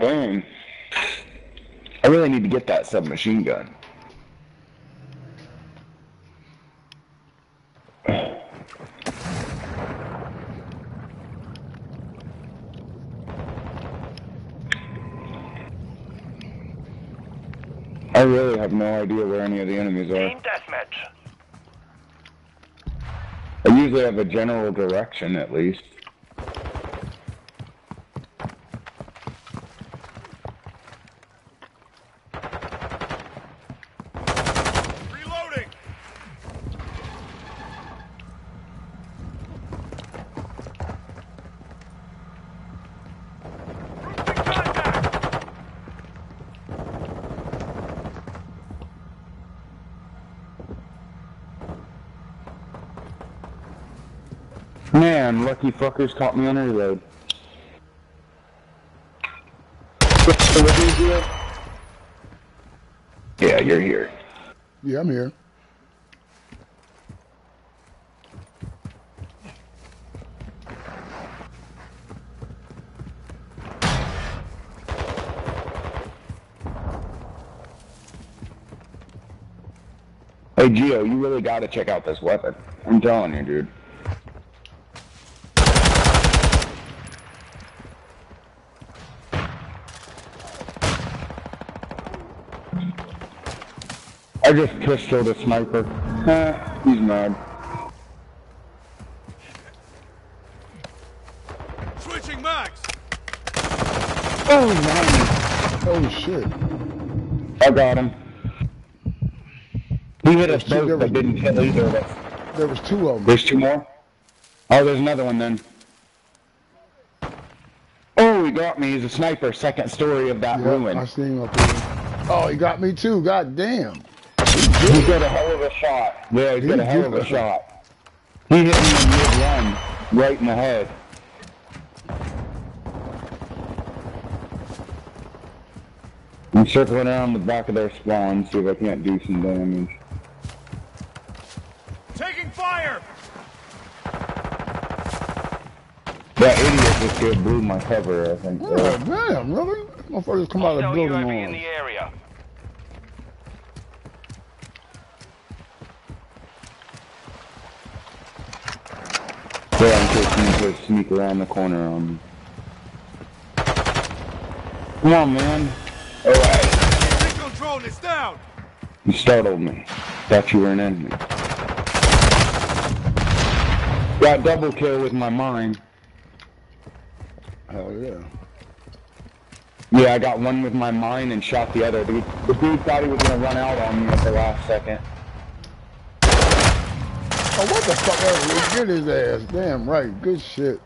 Dang. I really need to get that submachine gun. I really have no idea where any of the enemies are. Team deathmatch. I usually have a general direction at least. Reloading. Contact. Man, lucky fuckers caught me on a reload. Yeah, you're here. Yeah, I'm here. Hey, Geo, you really gotta check out this weapon. I'm telling you, dude. I just pistoled a sniper. Eh, he's mad. Switching mags. Oh, nice. Oh shit. I got him. He hit us There's two both, but different- didn't kill either of us. There was two of them. There's two more? Oh, there's another one then. Oh, he got me. He's a sniper. Second story of that Yeah, I ruin. him up here. Oh, he got me too. God damn. He got a hell of a shot. Yeah, he's got a hell of a shot. He hit me in mid-run, right in the head. I'm circling around the back of their spawn, see if I can't do some damage. Taking fire. That idiot just blew my cover, I think. Oh, so. damn, really? Motherfuckers come out of the building UAV on in the area. Yeah, in case you need to sneak around the corner on me. Come on, man. Alright. Recon drone is down. You startled me. Thought you were an enemy. Got double kill with my mine. Hell yeah. Yeah, I got one with my mine and shot the other. Dude, the dude thought he was gonna run out on me at the last second. Oh, what the fuck ever? Get his ass. Damn right. Good shit.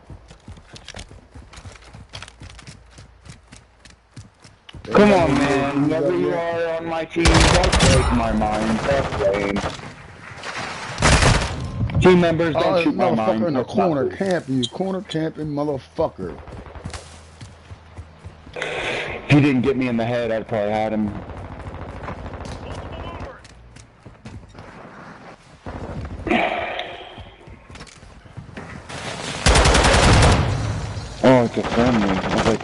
Come on, man. Whoever you are on my team, don't break my mine. Stop playing. Team members, don't Oh, shoot my mine. motherfucker in the That's corner cool. camping. You corner camping motherfucker. If he didn't get me in the head, I'd probably had him. Oh, it's a family. I was like,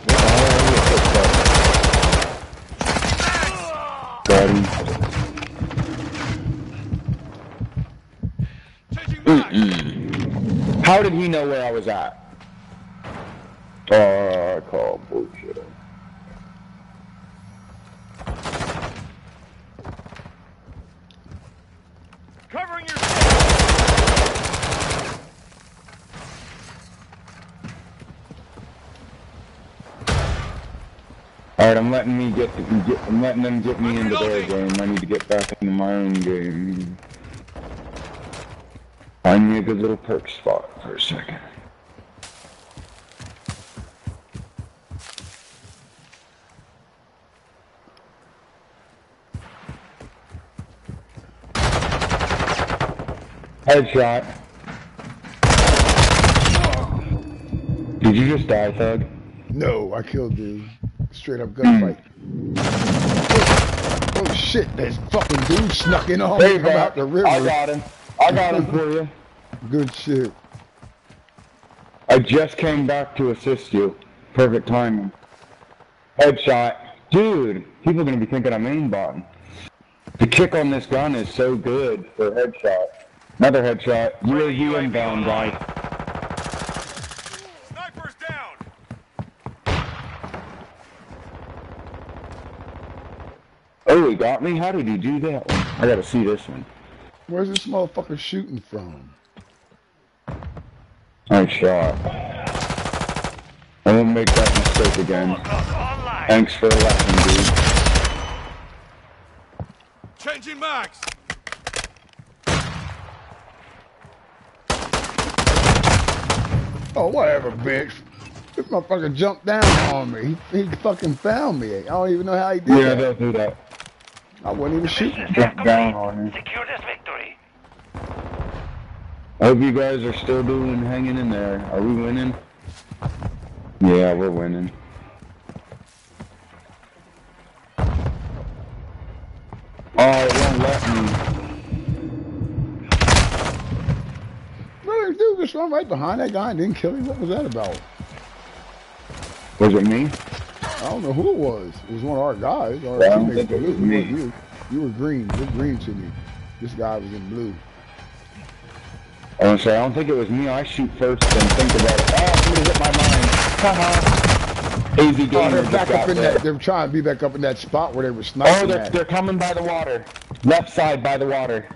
mags. How did he know where I was at? Ah, oh, I call bullshit. Covering your. Alright, I'm letting me get, get I'm letting them get me into their game. I need to get back into my own game. Find me a good little perk spot for a second. Headshot. Did you just die, Thug? No, I killed dude. Straight up gunfight. Mm. Oh, oh shit, there's fucking dude snuck in on me from out the river. I got him. I got him for you. Good shit. I just came back to assist you. Perfect timing. Headshot. Dude, people are gonna be thinking I'm aimbotting. The kick on this gun is so good for headshot. Another headshot. UAV inbound, guys. Sniper's down. He me? How did he do that one? I gotta see this one. Where's this motherfucker shooting from? Nice shot. I won't make that mistake again. Thanks for the lesson, dude. Changing mags. Oh, whatever, bitch. This motherfucker jumped down on me. He, he fucking found me. I don't even know how he did Yeah, that. they'll do that. I wasn't even shooting. Jump down on you. Secure this victory. I hope you guys are still doing, hanging in there. Are we winning? Yeah, we're winning. Oh, it won't let me. Really, dude, just run right behind that guy and didn't kill him. What was that about? Was it me? I don't know who it was. It was one of our guys. Our Yeah, I don't teammates. think it was me. You. you were green. You're green to me. This guy was in blue. I to say, I don't think it was me. I shoot first and think about it. Oh, somebody hit my mind. Haha. AZ Oh, they're back up in there. that. They're trying to be back up in that spot where they were oh, sniping Oh, they're, at. they're coming by the water. Left side by the water.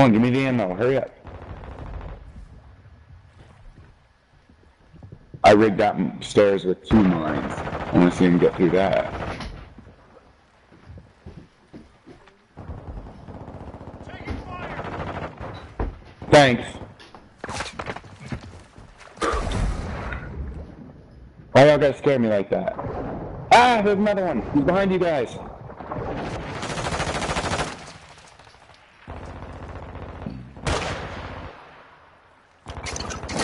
Come on, give me the ammo. Hurry up. I rigged that stairs with two mines. I want to see him get through that. Thanks. Why y'all gotta scare me like that? Ah, there's another one. He's behind you guys.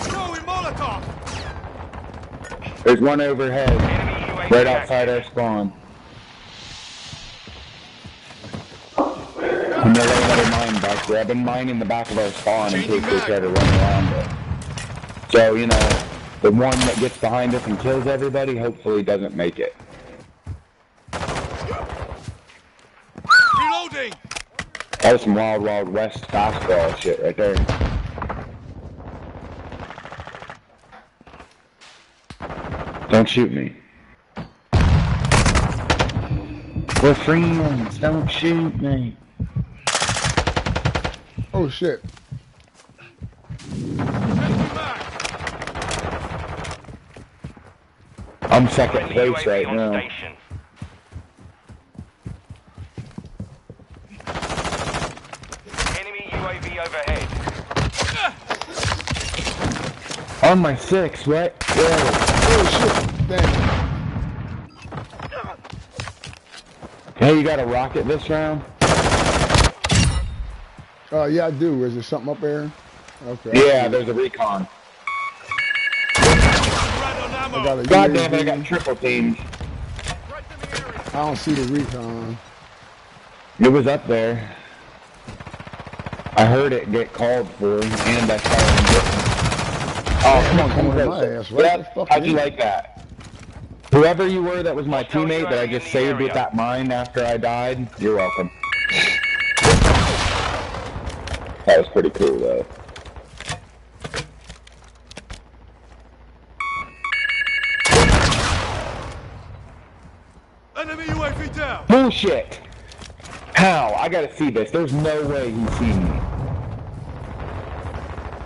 Throwing Molotov. There's one overhead, right outside our spawn. And they're laying another mine back there. I've been mining the back of our spawn in case they try to run around it. So, you know, the one that gets behind us and kills everybody hopefully doesn't make it. Reloading. That was some Wild Wild West fastball shit right there. Don't shoot me. We're friends. Don't shoot me. Oh shit. I'm second Friendly place UAV right on now. station. Enemy UAV overhead. On my six, what? Whoa. Oh shit. Damn. Hey, you got a rocket this round? Uh, yeah, I do. Is there something up there? Okay. Yeah, there's a recon. I got a God damn it, I got triple teamed. Threats in the area. I don't see the recon. It was up there. I heard it get called for, and I saw. Oh, come on, come on, at my ass, closer. right Yep, How'd you in. like that? Whoever you were that was my teammate that I just saved with that mine after I died, you're welcome. That was pretty cool, though. Enemy UAV down. Bullshit! How? I gotta see this. There's no way he's seen me.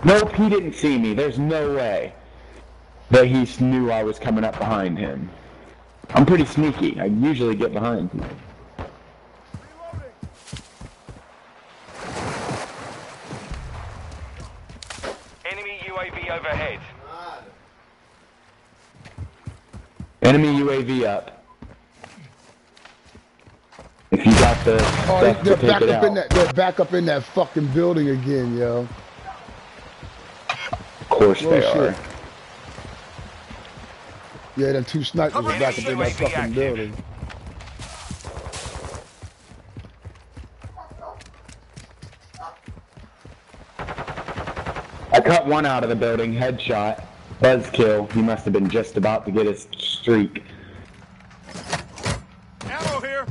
Nope, he didn't see me. There's no way that he knew I was coming up behind him. I'm pretty sneaky. I usually get behind people. Enemy UAV overhead. Enemy UAV up. If you got the Oh, stuff they're to back it up in that. They're back up in that fucking building again, yo. Course they shit. are. Yeah, them two snipers are back up in that fucking building. I cut one out of the building, headshot, buzzkill. He must have been just about to get his streak. Ammo here.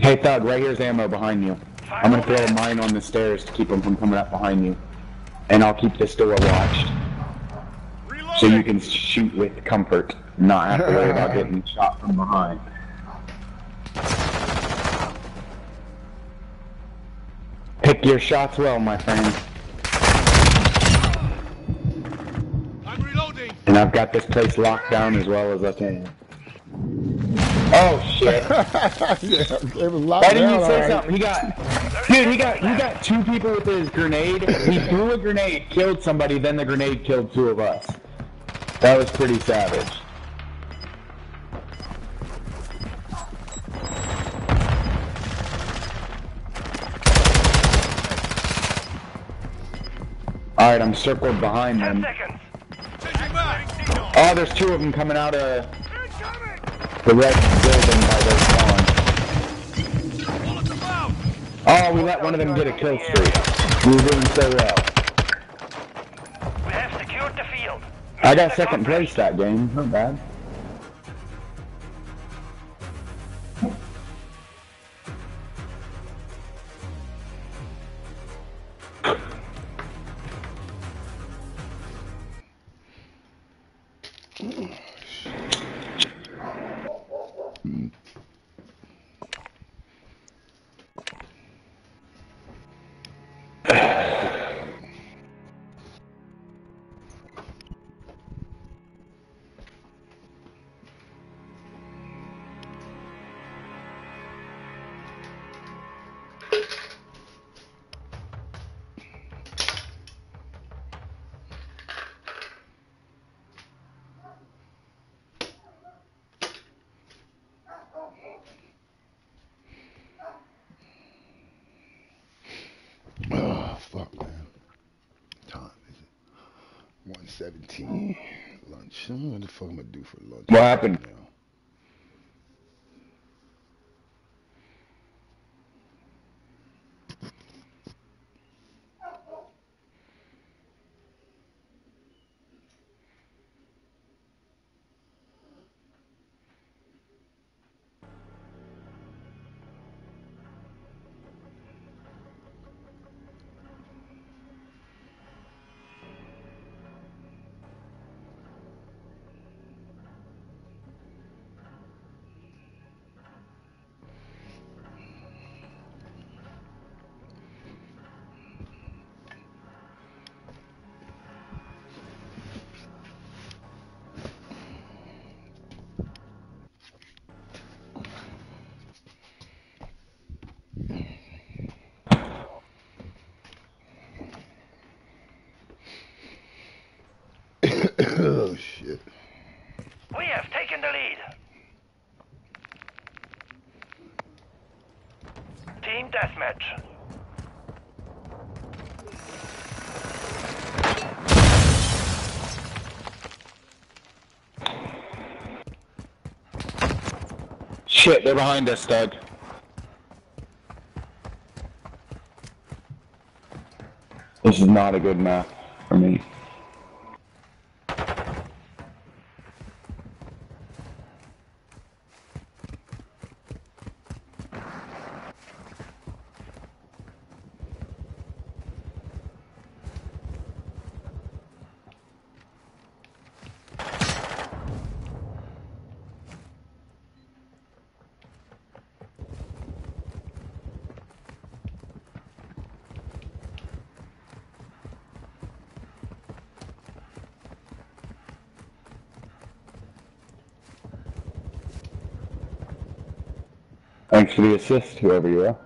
Hey Thug, right here's ammo behind you. I'm gonna throw a mine on the stairs to keep him from coming up behind you. And I'll keep this door watched. So you can shoot with comfort, not have to worry about getting shot from behind. Pick your shots well, my friend. I'm reloading. And I've got this place locked down as well as I can. Oh shit! yeah, it was locked Why didn't you say alright. something? He got, dude. He got, he got two people with his grenade. He threw a grenade, killed somebody, then the grenade killed two of us. That was pretty savage. All right, I'm circled behind them. Seconds. Changing back. Oh, there's two of them coming out of the red building by their spawn. Oh, we let one of them get a kill streak. We were doing so well. We have secured the field. I got second place that game. Not bad. For lunch? What happened? Shit, they're behind us, Doug. This is not a good map Thanks for the assist, whoever you are.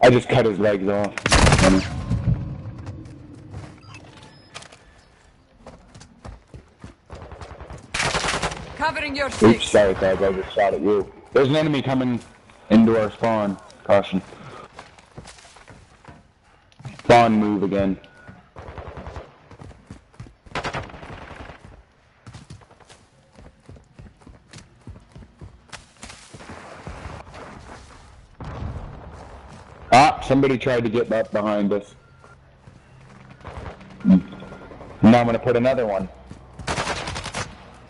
I just cut his legs off. Covering your six. Oops, sorry, guys. I just shot at you. There's an enemy coming into our spawn. Caution. Spawn move again. Ah, somebody tried to get up behind us. Hmm. Now I'm gonna put another one.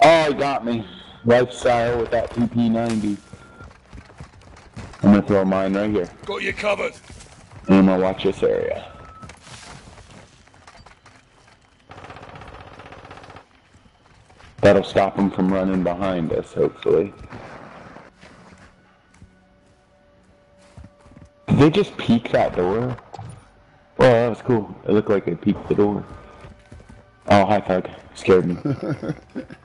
Oh, he got me. Lifestyle with that PP90. I'm gonna throw mine right here. Got you covered. And I'm gonna watch this area. That'll stop him from running behind us, hopefully. Did they just peek that door? Oh, that was cool. It looked like they peeked the door. Oh, high five. Scared me.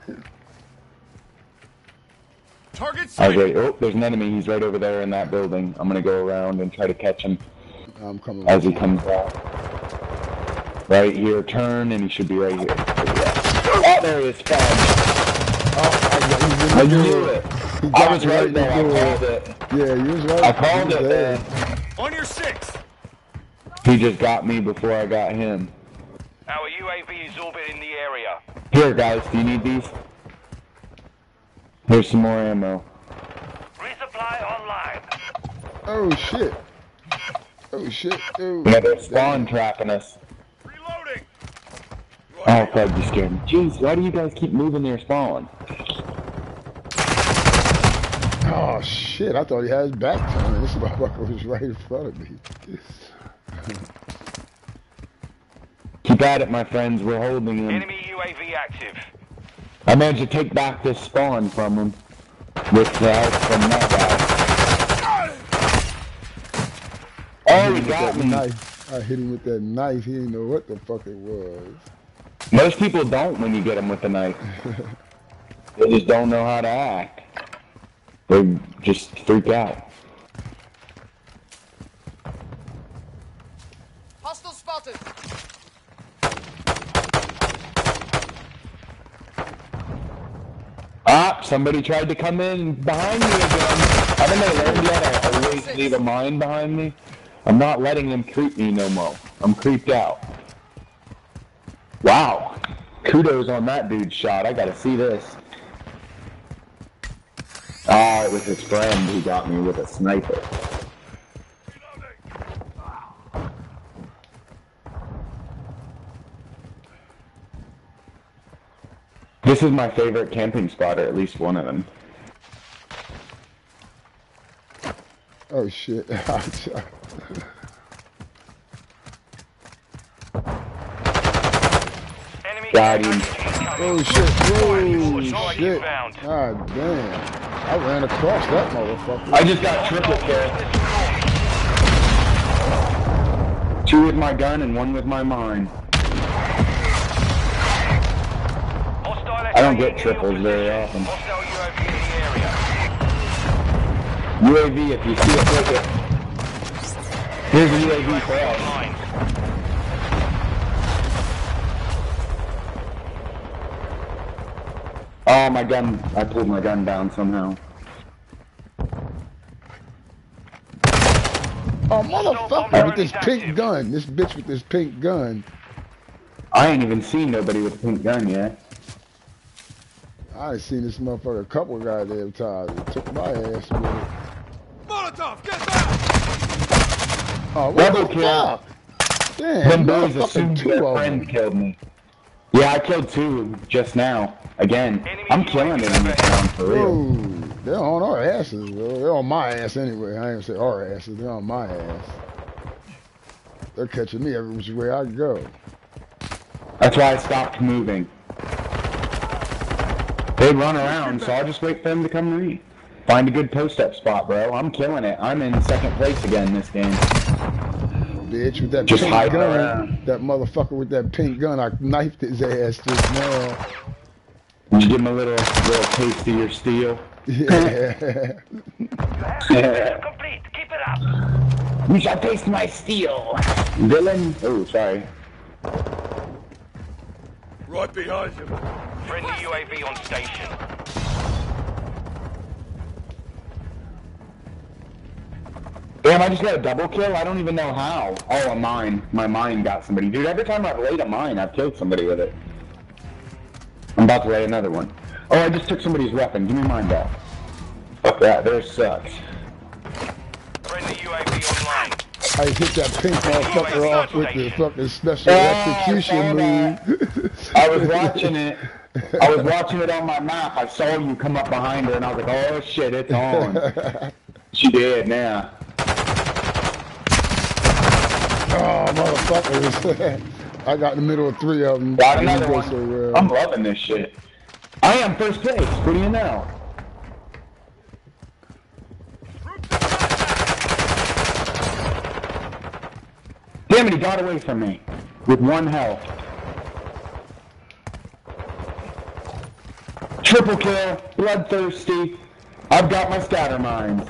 I was sighted. Oh, there's an enemy. He's right over there in that building. I'm gonna go around and try to catch him I'm coming. as he comes out. Right here, turn, and he should be right here. Oh, there he is. Found. Oh, I I knew it. He I was me right in though. I called it. Yeah, you was right. I called it there. there. On your six. He just got me before I got him. Our UAV is orbiting the area. Here, guys. Do you need these? Here's some more ammo. Resupply online. Oh shit. Oh shit. Oh. Yeah, they're spawn trapping us. Reloading. Oh, fuck, you scared me. Jeez, why do you guys keep moving their spawn? Oh shit! I thought he had his back turned. This motherfucker was right in front of me. Keep at it, my friends. We're holding him. Enemy UAV active. I managed to take back this spawn from him with the help from that guy. Oh, he got me. knife. I hit him with that knife. He didn't know what the fuck it was. Most people don't when you get them with a knife. they just don't know how to act. They just freak out. Hostile spotted. Ah, somebody tried to come in behind me again. Haven't they learned yet? I always leave a mine behind me. I'm not letting them creep me no more. I'm creeped out. Wow. Kudos on that dude's shot. I gotta see this. Ah, it was his friend who got me with a sniper. This is my favorite camping spot, or at least one of them. Oh shit! Enemy Got him. oh shit! Oh, Whoa! Solid you Shit! God damn! I ran across that motherfucker. I just got triple kill. Two with my gun and one with my mine. I don't get triples very position. often. Hostile UAV in the area. UAV, if you see it, click it. Here's a UAV for us. Online. Oh, my gun. I pulled my gun down somehow. Oh motherfucker with this pink gun! This bitch with this pink gun. I ain't even seen nobody with a pink gun yet. I ain't seen this motherfucker a couple of goddamn times. It took my ass with it. Molotov, get back. Oh, what Double the kill. fuck? Damn, Them boys motherfucking assumed two their of friend them. killed me. Yeah, I killed two just now. Again. I'm killing it in this round for real. Whoa, they're on our asses, bro. They're on my ass anyway. I ain't gonna say our asses. They're on my ass. They're catching me every which way I go. That's why I stopped moving. They run around, so I'll just wait for them to come to me. Find a good post-up spot, bro. I'm killing it. I'm in second place again this game. Bitch with that Just pink gun. around. That motherfucker with that pink gun. I knifed his ass just now. Did you give him a little, little taste of your steel? Yeah. Complete. Keep it up. You shall taste my steel, villain. Oh, sorry. Right behind you. Friendly UAV on station. Damn, I just got a double kill. I don't even know how. Oh, a mine. My mine got somebody. Dude, every time I've laid a mine, I've killed somebody with it. I'm about to lay another one. Oh, I just took somebody's weapon. Give me mine back. Fuck that. Theirs sucks. Friendly UAV online. I hit that pink motherfucker off with the fucking special Oh, execution move. I was watching it. I was watching it on my map. I saw you come up behind her, and I was like, "Oh shit, it's on." she did. Now, Oh, motherfuckers. I got in the middle of three of them. got another one. so. I'm loving this shit. I am first place. What do you know? Damn it, he got away from me with one health. Triple kill, bloodthirsty. I've got my scatter mines.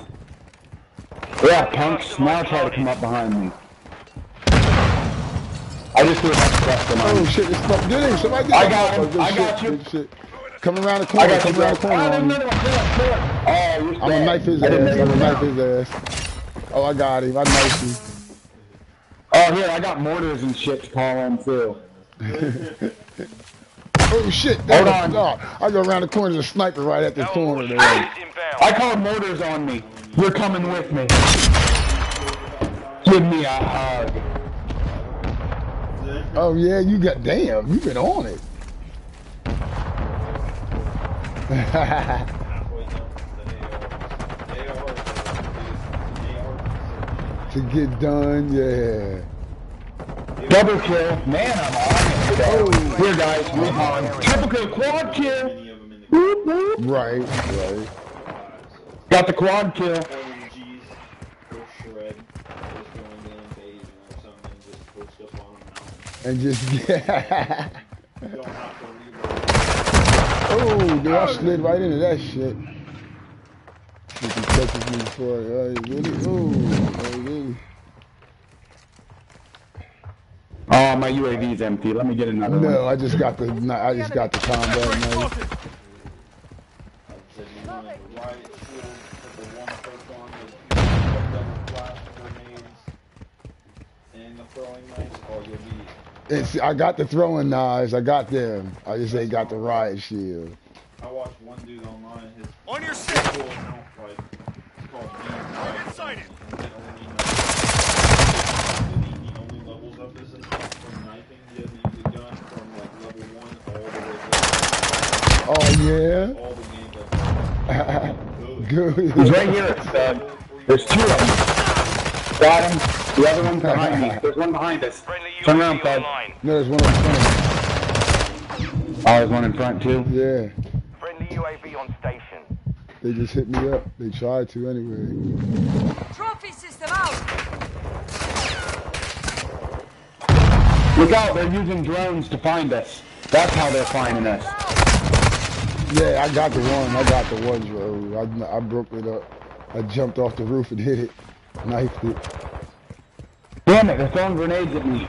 Yeah, punks, now try to come up behind me. I just threw a bunch of cluster Oh shit, it's fuck. Did he? Somebody get I got him. motherfucker. Good I shit, got you. shit. Come around the corner, I got come you, around the corner Oh, on me. another one. Kill it, kill it. Oh, I'm gonna dead. knife his ass. know I'm gonna knife his ass. Oh, I got him. I knifed him. Oh, here, I got mortars and shit to call on too. Oh shit! Hold Hold on. on. I go around the corner, there's a sniper right at the corner there. I called mortars on me. You're coming with me. Give me a hug. Oh yeah, you got damn. You been on it. to get done, yeah. Double kill. Man, I'm on it. today. Oh. Here, guys, move on. Triple kill, quad kill. Right, right. Got the quad kill. And just yeah. oh, dude, I slid right into that shit. If he touches me before, oh, really? Oh, really? Oh, my UAV's empty. Let me get another one. No, I just got the, I just got the combat knife. It's, I got the throwing knives. I got them. I just ain't got the riot shield. I watched one dude online. His On your six. full account like called Target sighted. And it he only levels up his from knifing. He doesn't use a gun from like level one all the way to Oh yeah. all the games. Good. He's right here, it's uh, There's two of them. Got him. The other one's behind me. There's one behind us. Friendly Turn around, UAV online. No, there's one in front Oh, there's one in front too. Yeah. Friendly UAV on station. They just hit me up. They tried to anyway. Trophy system out! Look out, they're using drones to find us. That's how they're finding us. Yeah, I got the one. I got the one, bro. I, I broke it up. I jumped off the roof and hit it. Damn it, they're throwing grenades at me.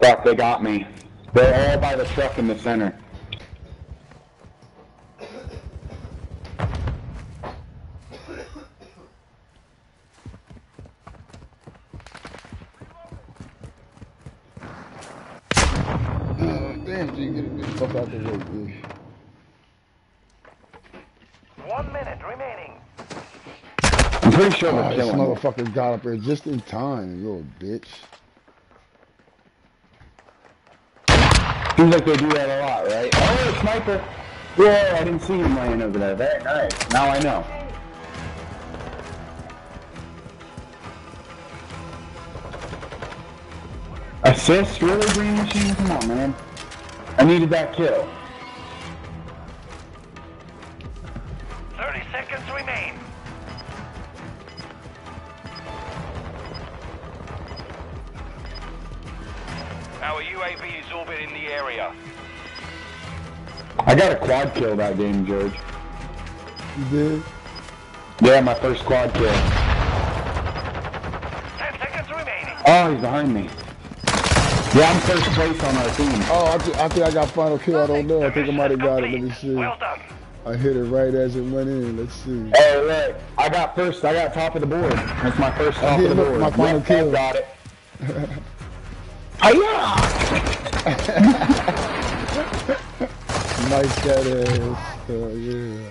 Fuck, they got me. They're all by the truck in the center. Oh, damn, G, get the fuck out the way, dude. One minute remaining. I'm Oh, this motherfucker got up there just in time, you little bitch. Seems like they do that a lot, right? Oh, sniper! Yeah, I didn't see him laying over there. Very nice. Now I know. Assist? Really, Green Machine? Come on, man. I needed that kill. I got a quad kill that game, George. You did? Yeah, my first quad kill. 10 seconds remaining. Oh, he's behind me. Yeah, I'm first place on our team. Oh, I, th- I think I got final kill. I don't know. I think I might have got it. Let me see. Well done. I hit it right as it went in. Let's see. Hey, look, I got first. I got top of the board. That's my first top did of the board. my final Yep, kill. Got it. Hiya! Nice that ass. Oh, yeah.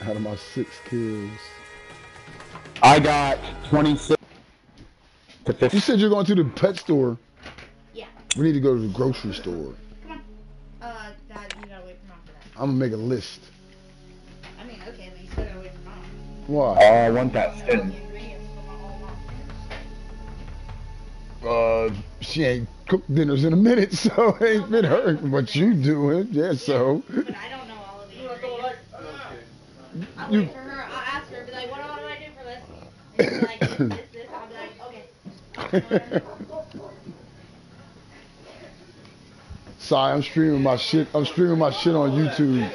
Out of my six kills. I got 26 to 50. You said you're going to the pet store. Yeah. We need to go to the grocery store. Come on. Uh, Dad, you gotta wait for mom for that. I'm gonna make a list. I mean, okay, but you still gotta wait for mom. Why? Oh, I want that You Uh, she ain't cooked dinners in a minute, so it ain't been her. what you doing, yeah. So But I don't know all of the ingredients. I'll You- wait for her. I'll ask her. Be like, what do I do for this? And she's like, this, this, this. I'll be like, okay. Sorry, I'm streaming my shit. I'm streaming my shit on YouTube.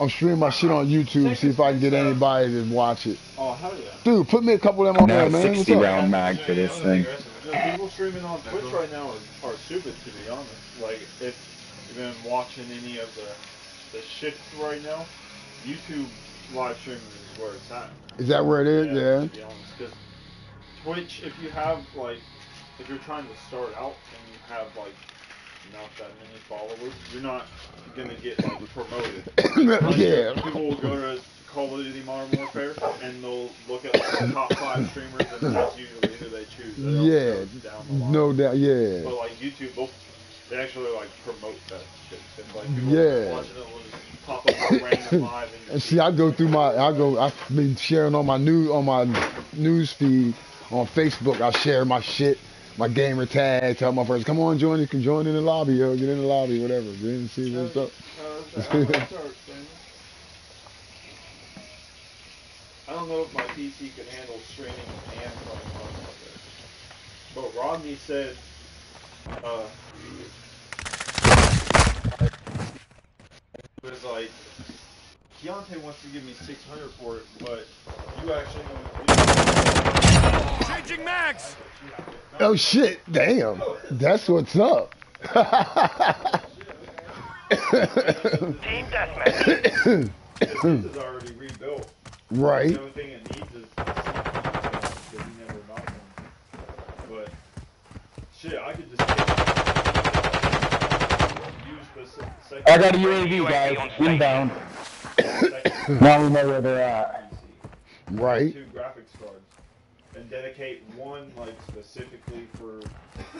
I'm streaming my shit on YouTube. See if I can get anybody to watch it. Oh, hell yeah. Dude, put me a couple of them on Now there, man. What's 60 up? round mag for this thing. The people streaming on Twitch right now are, are stupid, to be honest. Like, if you've been watching any of the the shit right now, YouTube live streaming is where it's at. Is that where it is? To Yeah. be honest, because Twitch, if you have like, if you're trying to start out and you have like not that many followers, you're not gonna get like promoted. Like, Yeah. People will go to Call of Duty Modern Warfare and they'll look at like, the top five streamers and that's usually who they choose. They Yeah. down the line. No doubt. Yeah. But like YouTube, they'll, they actually like promote that shit. And, like, Yeah. watching it will just pop up on random live and And see, I go through my, I go, I've been sharing on my news, on my news feed on Facebook. I share my shit, my gamer tag, tell my friends, come on, join, you can join in the lobby, yo, get in the lobby, whatever. You didn't see what's up. Uh, that's how it starts, man. I don't know if my PC can handle streaming and playing Mario Kart. But Rodney said, uh, it was like, Keontae wants to give me 600 for it, but you actually know Changing mags! Oh shit, damn, that's what's up. Team deathmatch. this is already rebuilt. Right. The only thing it needs is because he never bought one. But shit, I could just use the second. I got a UAV, guys. Inbound. now we know where they're at. Right. Two graphics cards and dedicate one like specifically for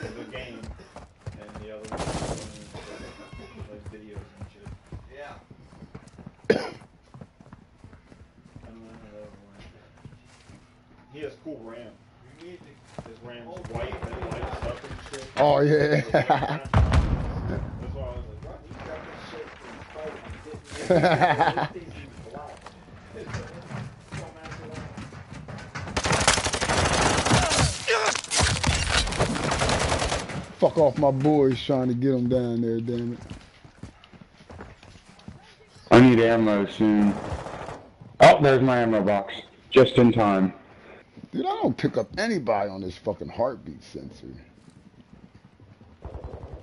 the game, and the other one He has cool RAM. His RAM's white and it lights up and shit. Oh yeah. That's why I was like, "Rob, you got this shit from Spider-Man, didn't you?" This thing's even black. Don't mess around. Fuck off my boys trying to get them down there, damn it. I need ammo soon. Oh, there's my ammo box. Just in time. Dude, I don't pick up anybody on this fucking heartbeat sensor.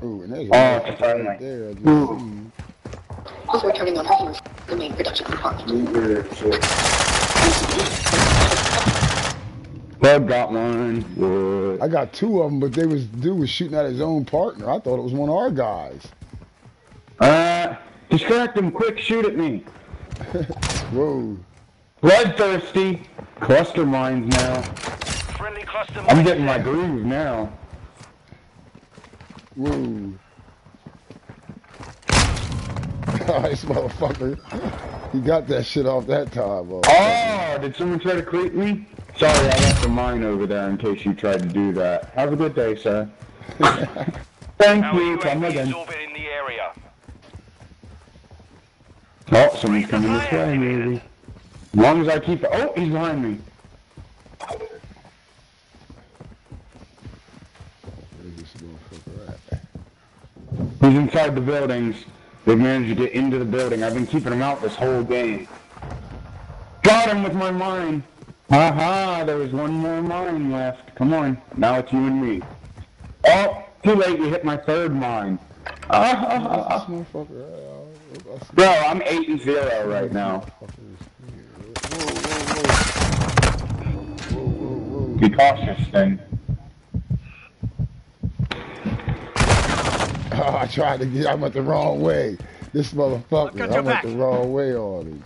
Ooh, and there's a Oh, motherfucker it's right there. I just Ooh. seen. Also returning on customers, the main production compartment. Bug got one. Wood. I got two of them, but they was dude was shooting at his own partner. I thought it was one of our guys. Uh, distract him quick. Shoot at me. Whoa. Bloodthirsty. Cluster mines now. Friendly cluster I'm getting my groove now. Whoa. this motherfucker. He got that shit off that time. Oh. Ah, oh, did someone try to creep me? Sorry, I left a mine over there in case you tried to do that. Have a good day, sir. Thank Our you. Come UAV again. orbiting the area. Oh, someone's coming this way, maybe. As long as I keep. it. Oh, he's behind me. Where's this motherfucker at? He's inside the buildings. They've managed to get into the building. I've been keeping him out this whole game. Got him with my mine. Haha, there was one more mine left. Come on, now it's you and me. Oh, too late, you hit my third mine. Uh, uh, This motherfucker. uh, Bro, I'm eight and zero right now. Be cautious, then. Oh, I tried to get. I went the wrong way. This motherfucker. I went the wrong way on him.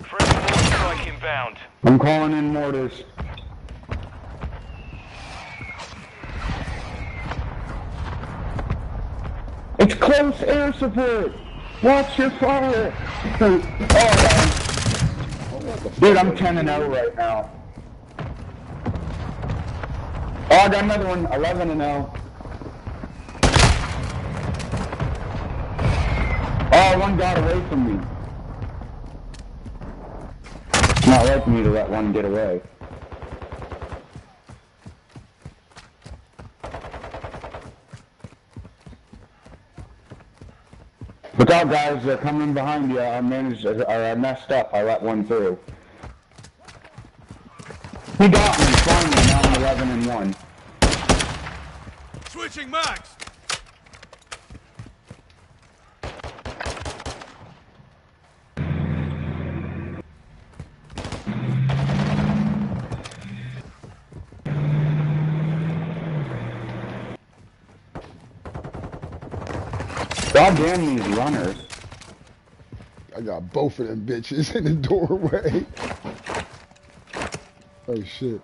Friendly mortar strike inbound. I'm calling in mortars. It's close air support. Watch your fire. oh, dude, I'm 10 and 0 right now. Oh, I got another one. 11 and 0. Oh, one got away from me. It's not like me to let one get away. Look out, guys! They're coming behind you. I managed, or I messed up. I let one through. He got me finally. Now I'm 11 and one. Switching mags. God damn these runners. I got both of them bitches in the doorway. Oh shit.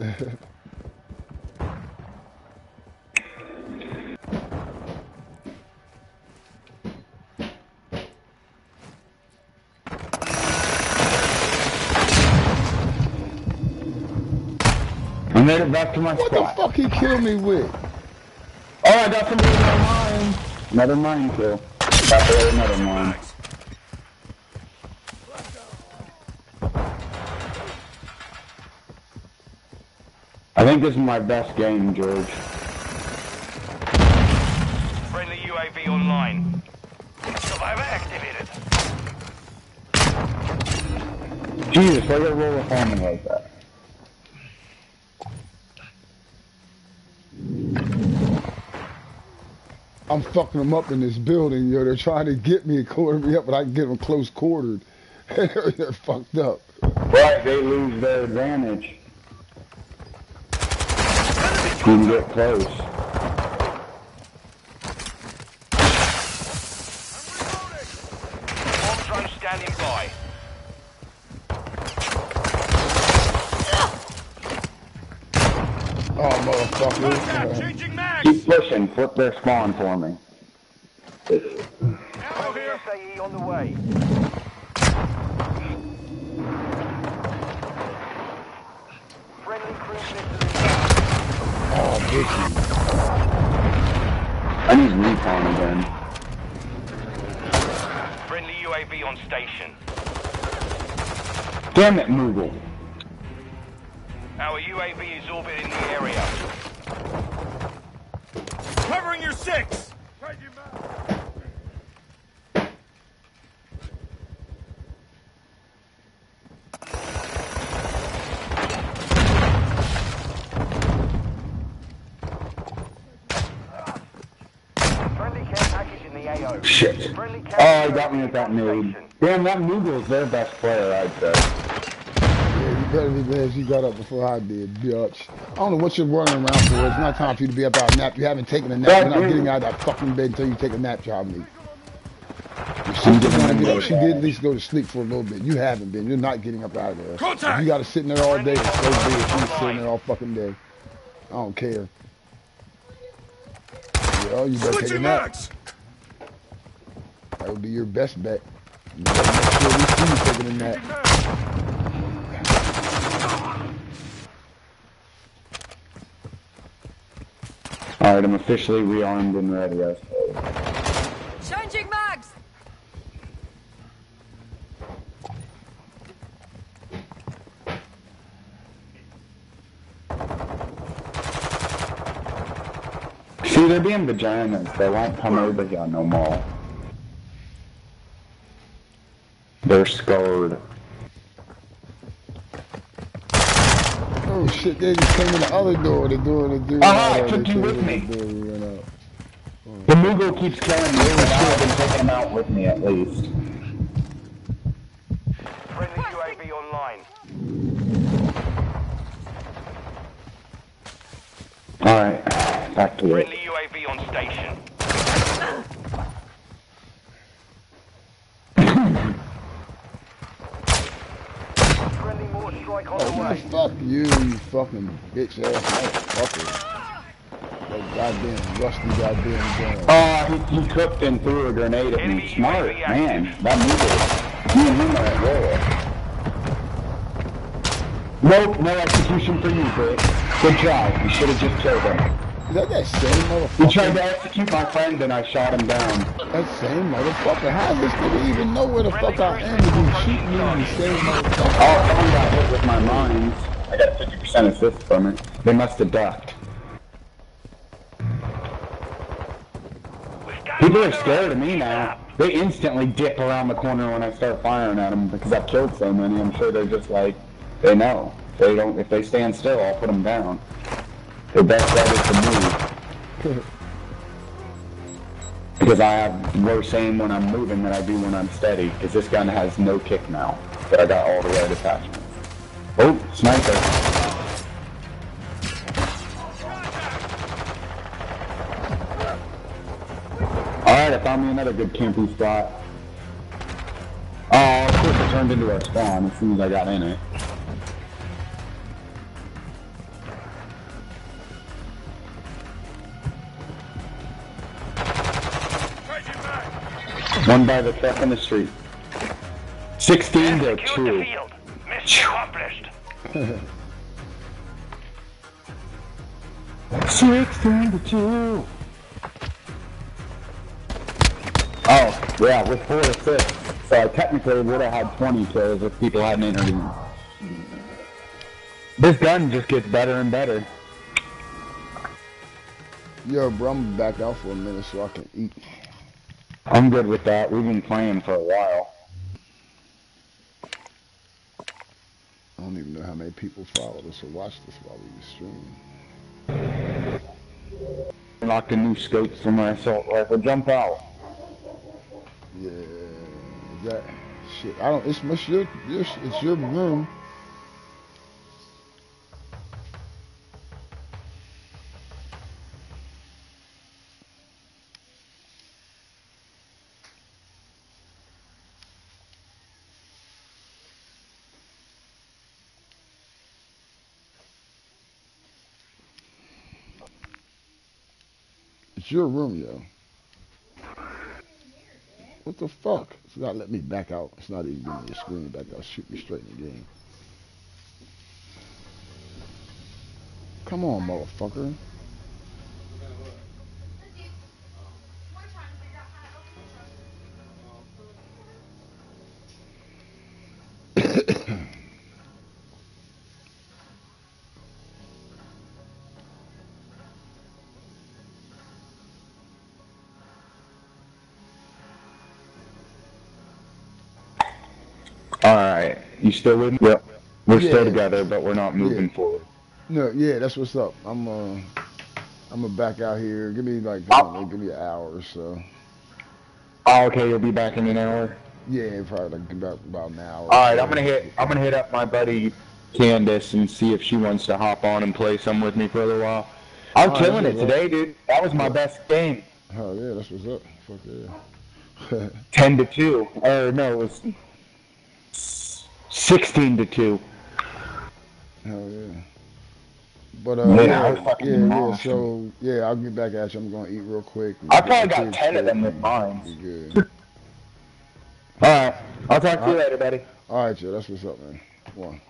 I made it back to my What the fuck he killed me with? Oh, I got somebody in my mine. Another mine kill. Got there another mine. I think this is my best game, George. Friendly UAV online. Survivor activated. Jesus, why you gotta roll a farming like that? I'm fucking them up in this building, yo. They're trying to get me and quarter me up, but I can get them close quartered. they're, they're fucked up. Right, they lose their advantage. You can get close. Bomb standing by. Oh, motherfucker. Changing mags. Keep pushing. Flip their spawn for me. Ammo here. SAE on the way. Friendly cruise missile Oh, bitches. I need recon again. Friendly UAV on station. Damn it, Moogle. Our UAV is orbiting the area. Covering your six. Friendly care package in the AO. Shit. Oh, he got me with that on nade. Damn, that Moogle's their best player, I'd say. Better be glad you got up before I did, bitch. I don't know what you're running around for. It's not time for you to be up out nap. You haven't taken a nap. You're not getting out of that fucking bed until you take a nap, child me. Your sister's gonna get up. She did at least go to sleep for a little bit. You haven't been. You're not getting up out of there. Contact! You gotta sit in there all day. It's so big. She's sitting there all fucking day. I don't care. Well, you better take a nap. That would be your best bet. You better make sure we see you taking a nap. Alright, I'm officially rearmed and ready. Changing mags! See, they're being vaginas. They won't come over here no more. They're scared. Oh shit, they just came in the other door, the door, the door. Uh-huh, I uh, took you with me. the door, we went out. Moogle keeps killing me, I should have been taking him out with me at least. Friendly UAV online. Alright, back to it. Friendly UAV on station. Strike on oh, the Oh, way. fuck you, you fucking bitch ass motherfucker. That goddamn rusty goddamn gun. Oh, he, he cooked and threw a grenade at me. Smart, man. That Moogle. Me and him are at war. Nope, no execution for you, bitch. Good job. You should have just killed him. Is that that same He tried to execute my friend and I shot him down. That same motherfucker. How does this nigga even know where the fuck I am to be shooting me in the same motherfucker? Oh, someone got hit with my mines. I got a 50% assist from it. They must have ducked. People are scared of me now. They instantly dip around the corner when I start firing at them because I've killed so many. I'm sure they're just like, they know. They don't. If they stand still, I'll put them down. Their best bet is to move. because I have worse aim when I'm moving than I do when I'm steady. Because this gun has no kick now, but I got all the right attachments. Oh, sniper. Alright, I found me another good camping spot. Oh, of course it turned into a spawn as soon as I got in it. One by the truck in the street. 16 to 2. Mission accomplished. 16 to 2. Oh, yeah, with 4 assists. So I technically would have had 20 kills if people hadn't intervened. This gun just gets better and better. Yo, bro, I'm gonna back out for a minute so I can eat. I'm good with that. We've been playing for a while. I don't even know how many people follow us or watch this while we stream. Unlocked a new scope for my assault rifle. Jump out. Yeah, that shit. I don't. It's, your, your, it's your room. Your room, yo. What the fuck? It's not letting me back out. It's not even giving me a screen back out. Shoot me straight in the game. Come on, motherfucker. Still with me? Yep. We're Yeah. still together, but we're not moving Yeah. forward. No, yeah, that's what's up. I'm uh, I'm gonna back out here. Give me like, know, give me an hour or so. Oh, okay, you'll be back in an hour. Yeah, probably like about about an hour. All right, I'm gonna hit. I'm gonna hit up my buddy Candace and see if she wants to hop on and play some with me for a little while. I'm All right, killing it that's today, dude. That was my best game. Oh yeah, that's what's up. Fuck yeah. Ten to two, or no, it was sixteen to two. Hell yeah. But uh, Yeah, yeah, I fucking yeah, yeah. So yeah, I'll get back at you. I'm gonna eat real quick. I probably got ten of them with and mine. All right, I'll talk to you later, buddy. All right, Joe. That's what's up, man. One.